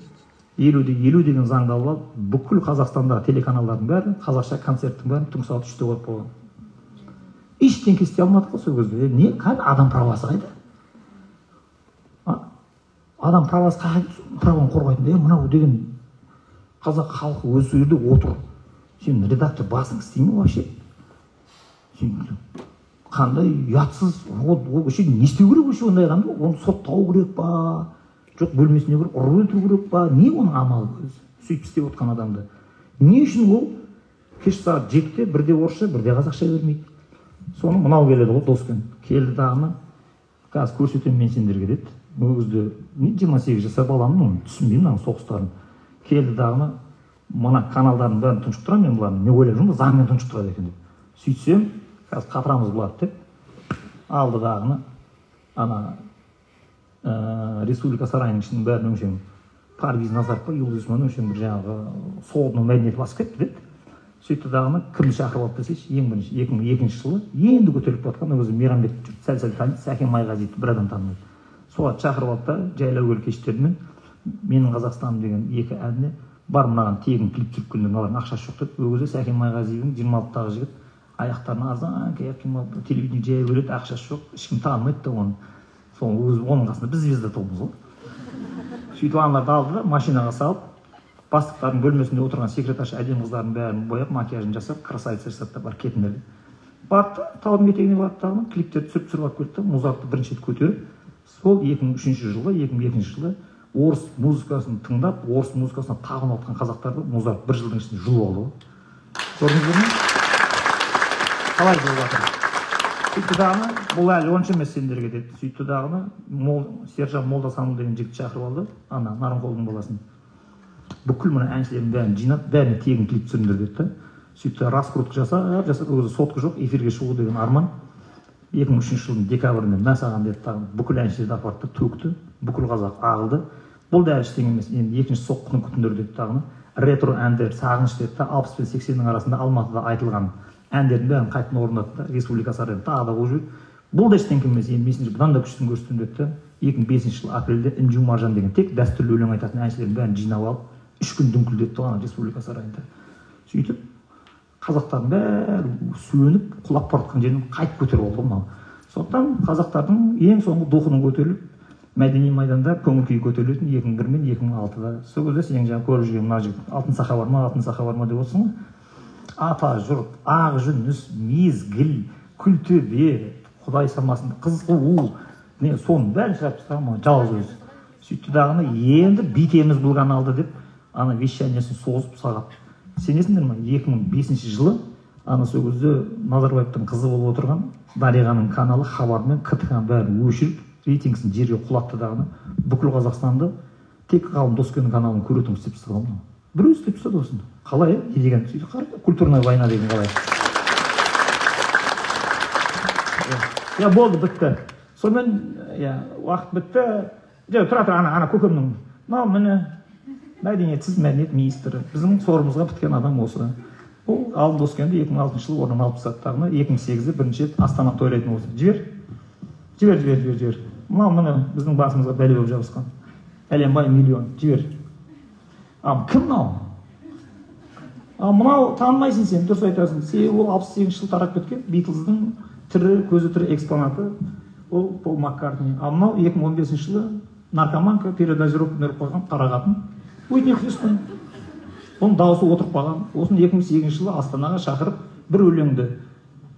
Елу де елу деген заңды алып алып бүкіл қазақстандағы телеканалдардың бәрі қазақша концерттің бәрін түнгі сағат үште қойып қойған ештеңке істей алмадық қой сол кезде. Не қайда адам правасы қайда? Адам правасы қай праваны қорғайтын е мынау деген қазақ халқы өзі сол жерде отыр. Сен редактор басың істей ме вообще. Қандай ұятсыз ол вообще не істеу керек вообще ондай адамды. Оны соттау керек па? Жоқ бөлмесіне кіріп ұрып өлтіру керек па не оның амалы өзі сөйтіп істеп отқан адамды? Не үшін ол кешкі сағат жетіде бірде орысша бірде қазақша бермейді? Соны мынау келеді ғой доскүн келді дағыны қазір көрсетемін мен сендерге деді. Ол кезде жиырма сегіз жасар баламын оны түсінбеймін мынаның соғыстарын. Келді дағыны мына каналдардың бәрін тұншықтырамын мен бұларды мен ойлап жүрмін заңмен тұншықтырады екен деп. Сөйтсем қазір қатырамыз бұларды деп алды дағыны ана ә, республика сарайының ішінің бәрін өңшең парвиз назаров па юлдыз усман өңшең бір жаңағы соғдың мәдениеті басып кетті деді сөйтті дағыны кімді шақырып алды десейші ең бірінші екі мың екінші жылы енді көтеріліп бара жатқан өзі мейрамбек жұрт сәл сәл таниды сәкен майғазиевті бір адам танымайды. Соларды шақырып алды да жайлау көл кештерімен менің қазақстаным деген екі әніне бар мынаған тегін клип түсіріп келіңдер мыналардың ақшасы жоқ деді ол кезде сәкен майғазиевің жиырма алтыдағы жігіт аяқтарына арзан киіп телевидение жая береді ақшасы жоқ ешкім танымайды да оны. Сол өзі оның қасында біз звезда тобымыз ғой. Сөйтіп аналарды алды да машинаға салып бастықтардың бөлмесінде отырған секретарша әдемі қыздардың бәрін бояп макияжын жасап красавица жасады да бар кетіңдер деп барды да таудың етегіне барды дағы клиптерді түсіріп түсіріп алып келді да музартты бірінші рет көтеріп сол екі мың үшінші жылы екі мың екінші жылы орыс музыкасын тыңдап орыс музыкасына табынып жатқан қазақтарды музарт бір жылдың ішінде жұлып алды ғой. Көрдіңіздер ме? Қалай болып жатыр сөйтті дағыны бұл әлі онша емес сендерге деді сөйтті дағыны мол сержан молдасанұлы деген жігітті шақырып алды ана нарынқолдың баласын бүкіл мына әншілердің бәрін жинап бәріне тегін клип түсіріңдер деді да сөйтті раскрутка жасап жасап ол сотка жоқ эфирге шығу деген арман екі мың үшінші жылдың декабрінде мә саған деді тағы бүкіл әншілерді апарды да төкті бүкіл қазақ ағылды бұл да әлі ештеңе емес енді екінші соққыны күтіңдер деді дағыны ретро әндер сағыныш деді да алпыс пен сексеннің арасында алматыда айтылған әндердің бәрін қайтадан орындады да республика сарайында тағы да қойып жіберді. Бұл да ештеңке емес енді сендерге бұдан да күштісін көрсетемін деді да екі мың бесінші жылы апрельде інжу маржан деген тек дәстүрлі өлең айтатын әншілердің бәрін жинап алып үш күн дүңкілдетті ғой ана республика сарайында сөйтіп қазақтардың бәрі сөніп құлап бара жатқан жерінен қайтып көтеріп алды ғой мынау сондықтан қазақтардың ең соңғы духының көтеріліп мәдени майданда көңіл күйі көтерілетін екі мың бір мен екі мың алтыда. Сол кезде сен жаңағы көріп жүрген мына жігіт алтын сақа бар ма алтын сақа бар ма? деп отырсың ғой. Ата жұрт ақ жүніс мезгіл күлтөбе құдай самасын қызғуу мен соның бәрін шығарып тастаған маған жалғыз өзі. Сөйтті дағыны енді бүйтеміз бұл каналды деп ана вещаниясын созып сағат. Сенесіңдер ма? екі мың бесінші жылы ана сол кезде назарбаевтың қызы болып отырған дариғаның каналы хабармен ктк бәрін өшіріп рейтингісін жерге құлатты дағыны бүкіл қазақстанды тек ғалым доскеннің каналын көретін істеп тастады біреу істеп тастады осыны. Қалай иә деген қара культурная война деген қалай? Иә болды бітті. Сонымен иә уақыт бітті. Жоқ тұра тұра ана ана көкемнің. Мынау міне мәдениетсіз мәдениет министрі. Біздің сорымызға біткен адам осы. Ол ғалым доскенді екі мың алтыншы жылы орнынан алып тастады дағыны екі мың сегізде бірінші рет астана тойлайтын осы. Жібер. Жібер жібер жібер жібер. Мынау міне біздің басымызға бәле болып жабысқан. Бәленбай миллион. Жібер. А кім мынау? Мынау танымайсың сен дұрыс айтасың. Себебі ол алпыс сегізінші жылы тарап кеткен битлздың тірі көзі тірі экспонаты. Ол пол маккартни. Ал мынау екі мың он бесінші жылы наркоманка передозировка беріп қойған қара қатын уитни хьюстон. Оның дауысы отырып қалған. Осыны екі мың сегізінші жылы астанаға шақырып бір өлеңді.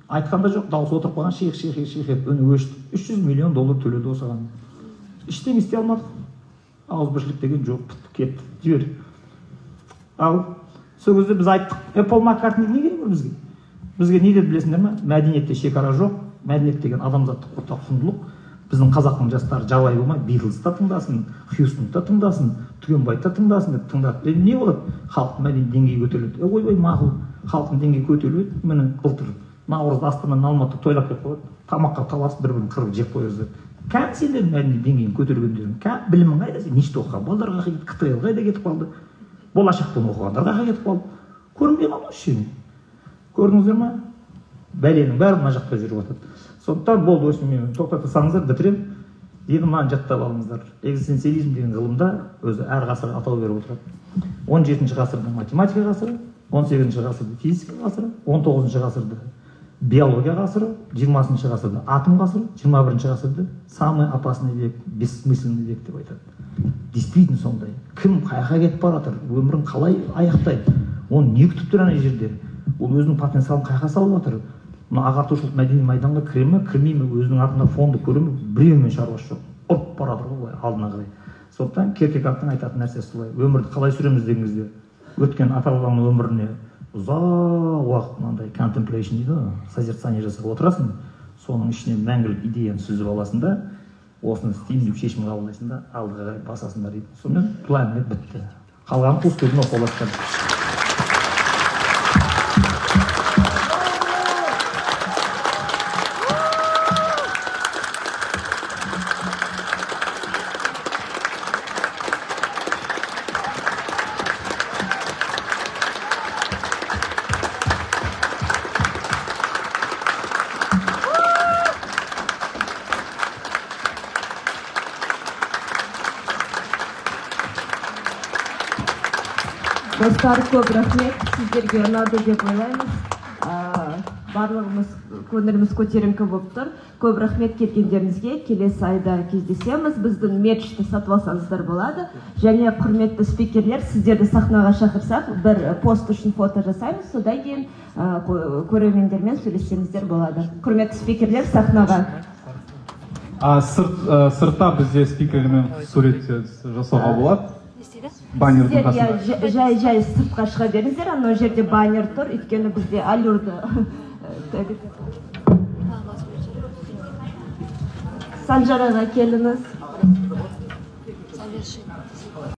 Айтқан да жоқ дауысы отырып қалған шейх шейх шейх етіп үні өшті. Үш жүз миллион доллар төледі осыған. Ештеңе істей алмадық. Ауызбіршілік деген жоқ бітті кетті. Жібер ал сол кезде біз айттық. Е пол маккартни не керек бізге? Бізге не деді білесіңдер ма мәдениетте шекара жоқ мәдениет деген адамзаттық ортақ құндылық біздің қазақтың жастары жабайы болмай да тыңдасын хьюстонды да тыңдасын түгенбайды да тыңдасын деп тыңдады енді не болады? Халықтың мәдени деңгейі көтеріледі е ойбай мақұл халықтың деңгейі көтеріледі міне былтыр наурызда астанадан алматыға тойлап кетіп қалады тамаққа таласып бір бірін қырып жеп қоя жаздады кәдімгі сендердің мәдени деңгейің көтергендерің кәдімгі білімің қайда сен? Ничто оқыған балдар қайда кетіп қалды болашақтан оқығандар қайда кетіп қалды көрінбей қалды ештеңе? Көрдіңіздер ма? Бәленің бәрі мына жақта жүріп жатады сондықтан болды осы мен тоқтата салыңыздар бітіремін. Енді мынаны жаттап алыңыздар. Экзистенциализм деген ғылымда өзі әр ғасырға атау беріп отырады. Он жетінші ғасырдың математика ғасыры он сегізінші ғасырда физика ғасыры он тоғызыншы ғасырда биология ғасыры жиырмасыншы ғасырда атом ғасыры жиырма бірінші ғасырда самый опасный век бессмысленный век деп айтады. Действительно сондай. Кім қай жаққа кетіп бара жатыр өмірін қалай аяқтайды? Оны не күтіп тұр ана жерде? Ол өзінің потенциалын қай жаққа салып жатыр. Мына ағартушылық мәдени майданға кіре ма кірмей ме өзінің артында фонды көре ме біреумен шаруасы жоқ. Ұрып бара жатыр ғой былай алдына қарай. Сондықтан керкегардтың айтатын нәрсесі солай. Өмірді қалай сүреміз деген кезде өткен ата бабаңның өміріне ұзақ уақыт мынандай контемплейшн дейді ғой. Созерцание жасап отырасың соның ішінен мәңгілік идеяны сүзіп аласың да осыны істеймін деп шешім қабылдайсың да алдыға қарай басасыңдар дейді. Сонымен әңгіме бітті. Қалғанын қуыс көзін оқып
достар көп рахмет сіздерге ұнады деп ойлаймыз. Барлығымыз көңіліміз көтеріңкі болып тұр. Көп рахмет келгендеріңізге. Келесі айда кездесеміз. Біздің мерчті сатып алсаңыздар болады. Және құрметті спикерлер сіздерді сахнаға шақырсақ бір пост үшін фото жасаймыз. Содан кейін көрермендермен сөйлессеңіздер болады. Құрметті спикерлер сахнаға.
А сырт сыртта бізде спикерлермен сурет жасауға болады
істейді. Баннердің
қасында
иә, жай жай сыртқа шыға беріңіздер анау жерде баннер тұр өйткені бізде аллюрды *laughs* санжар аға келіңіз.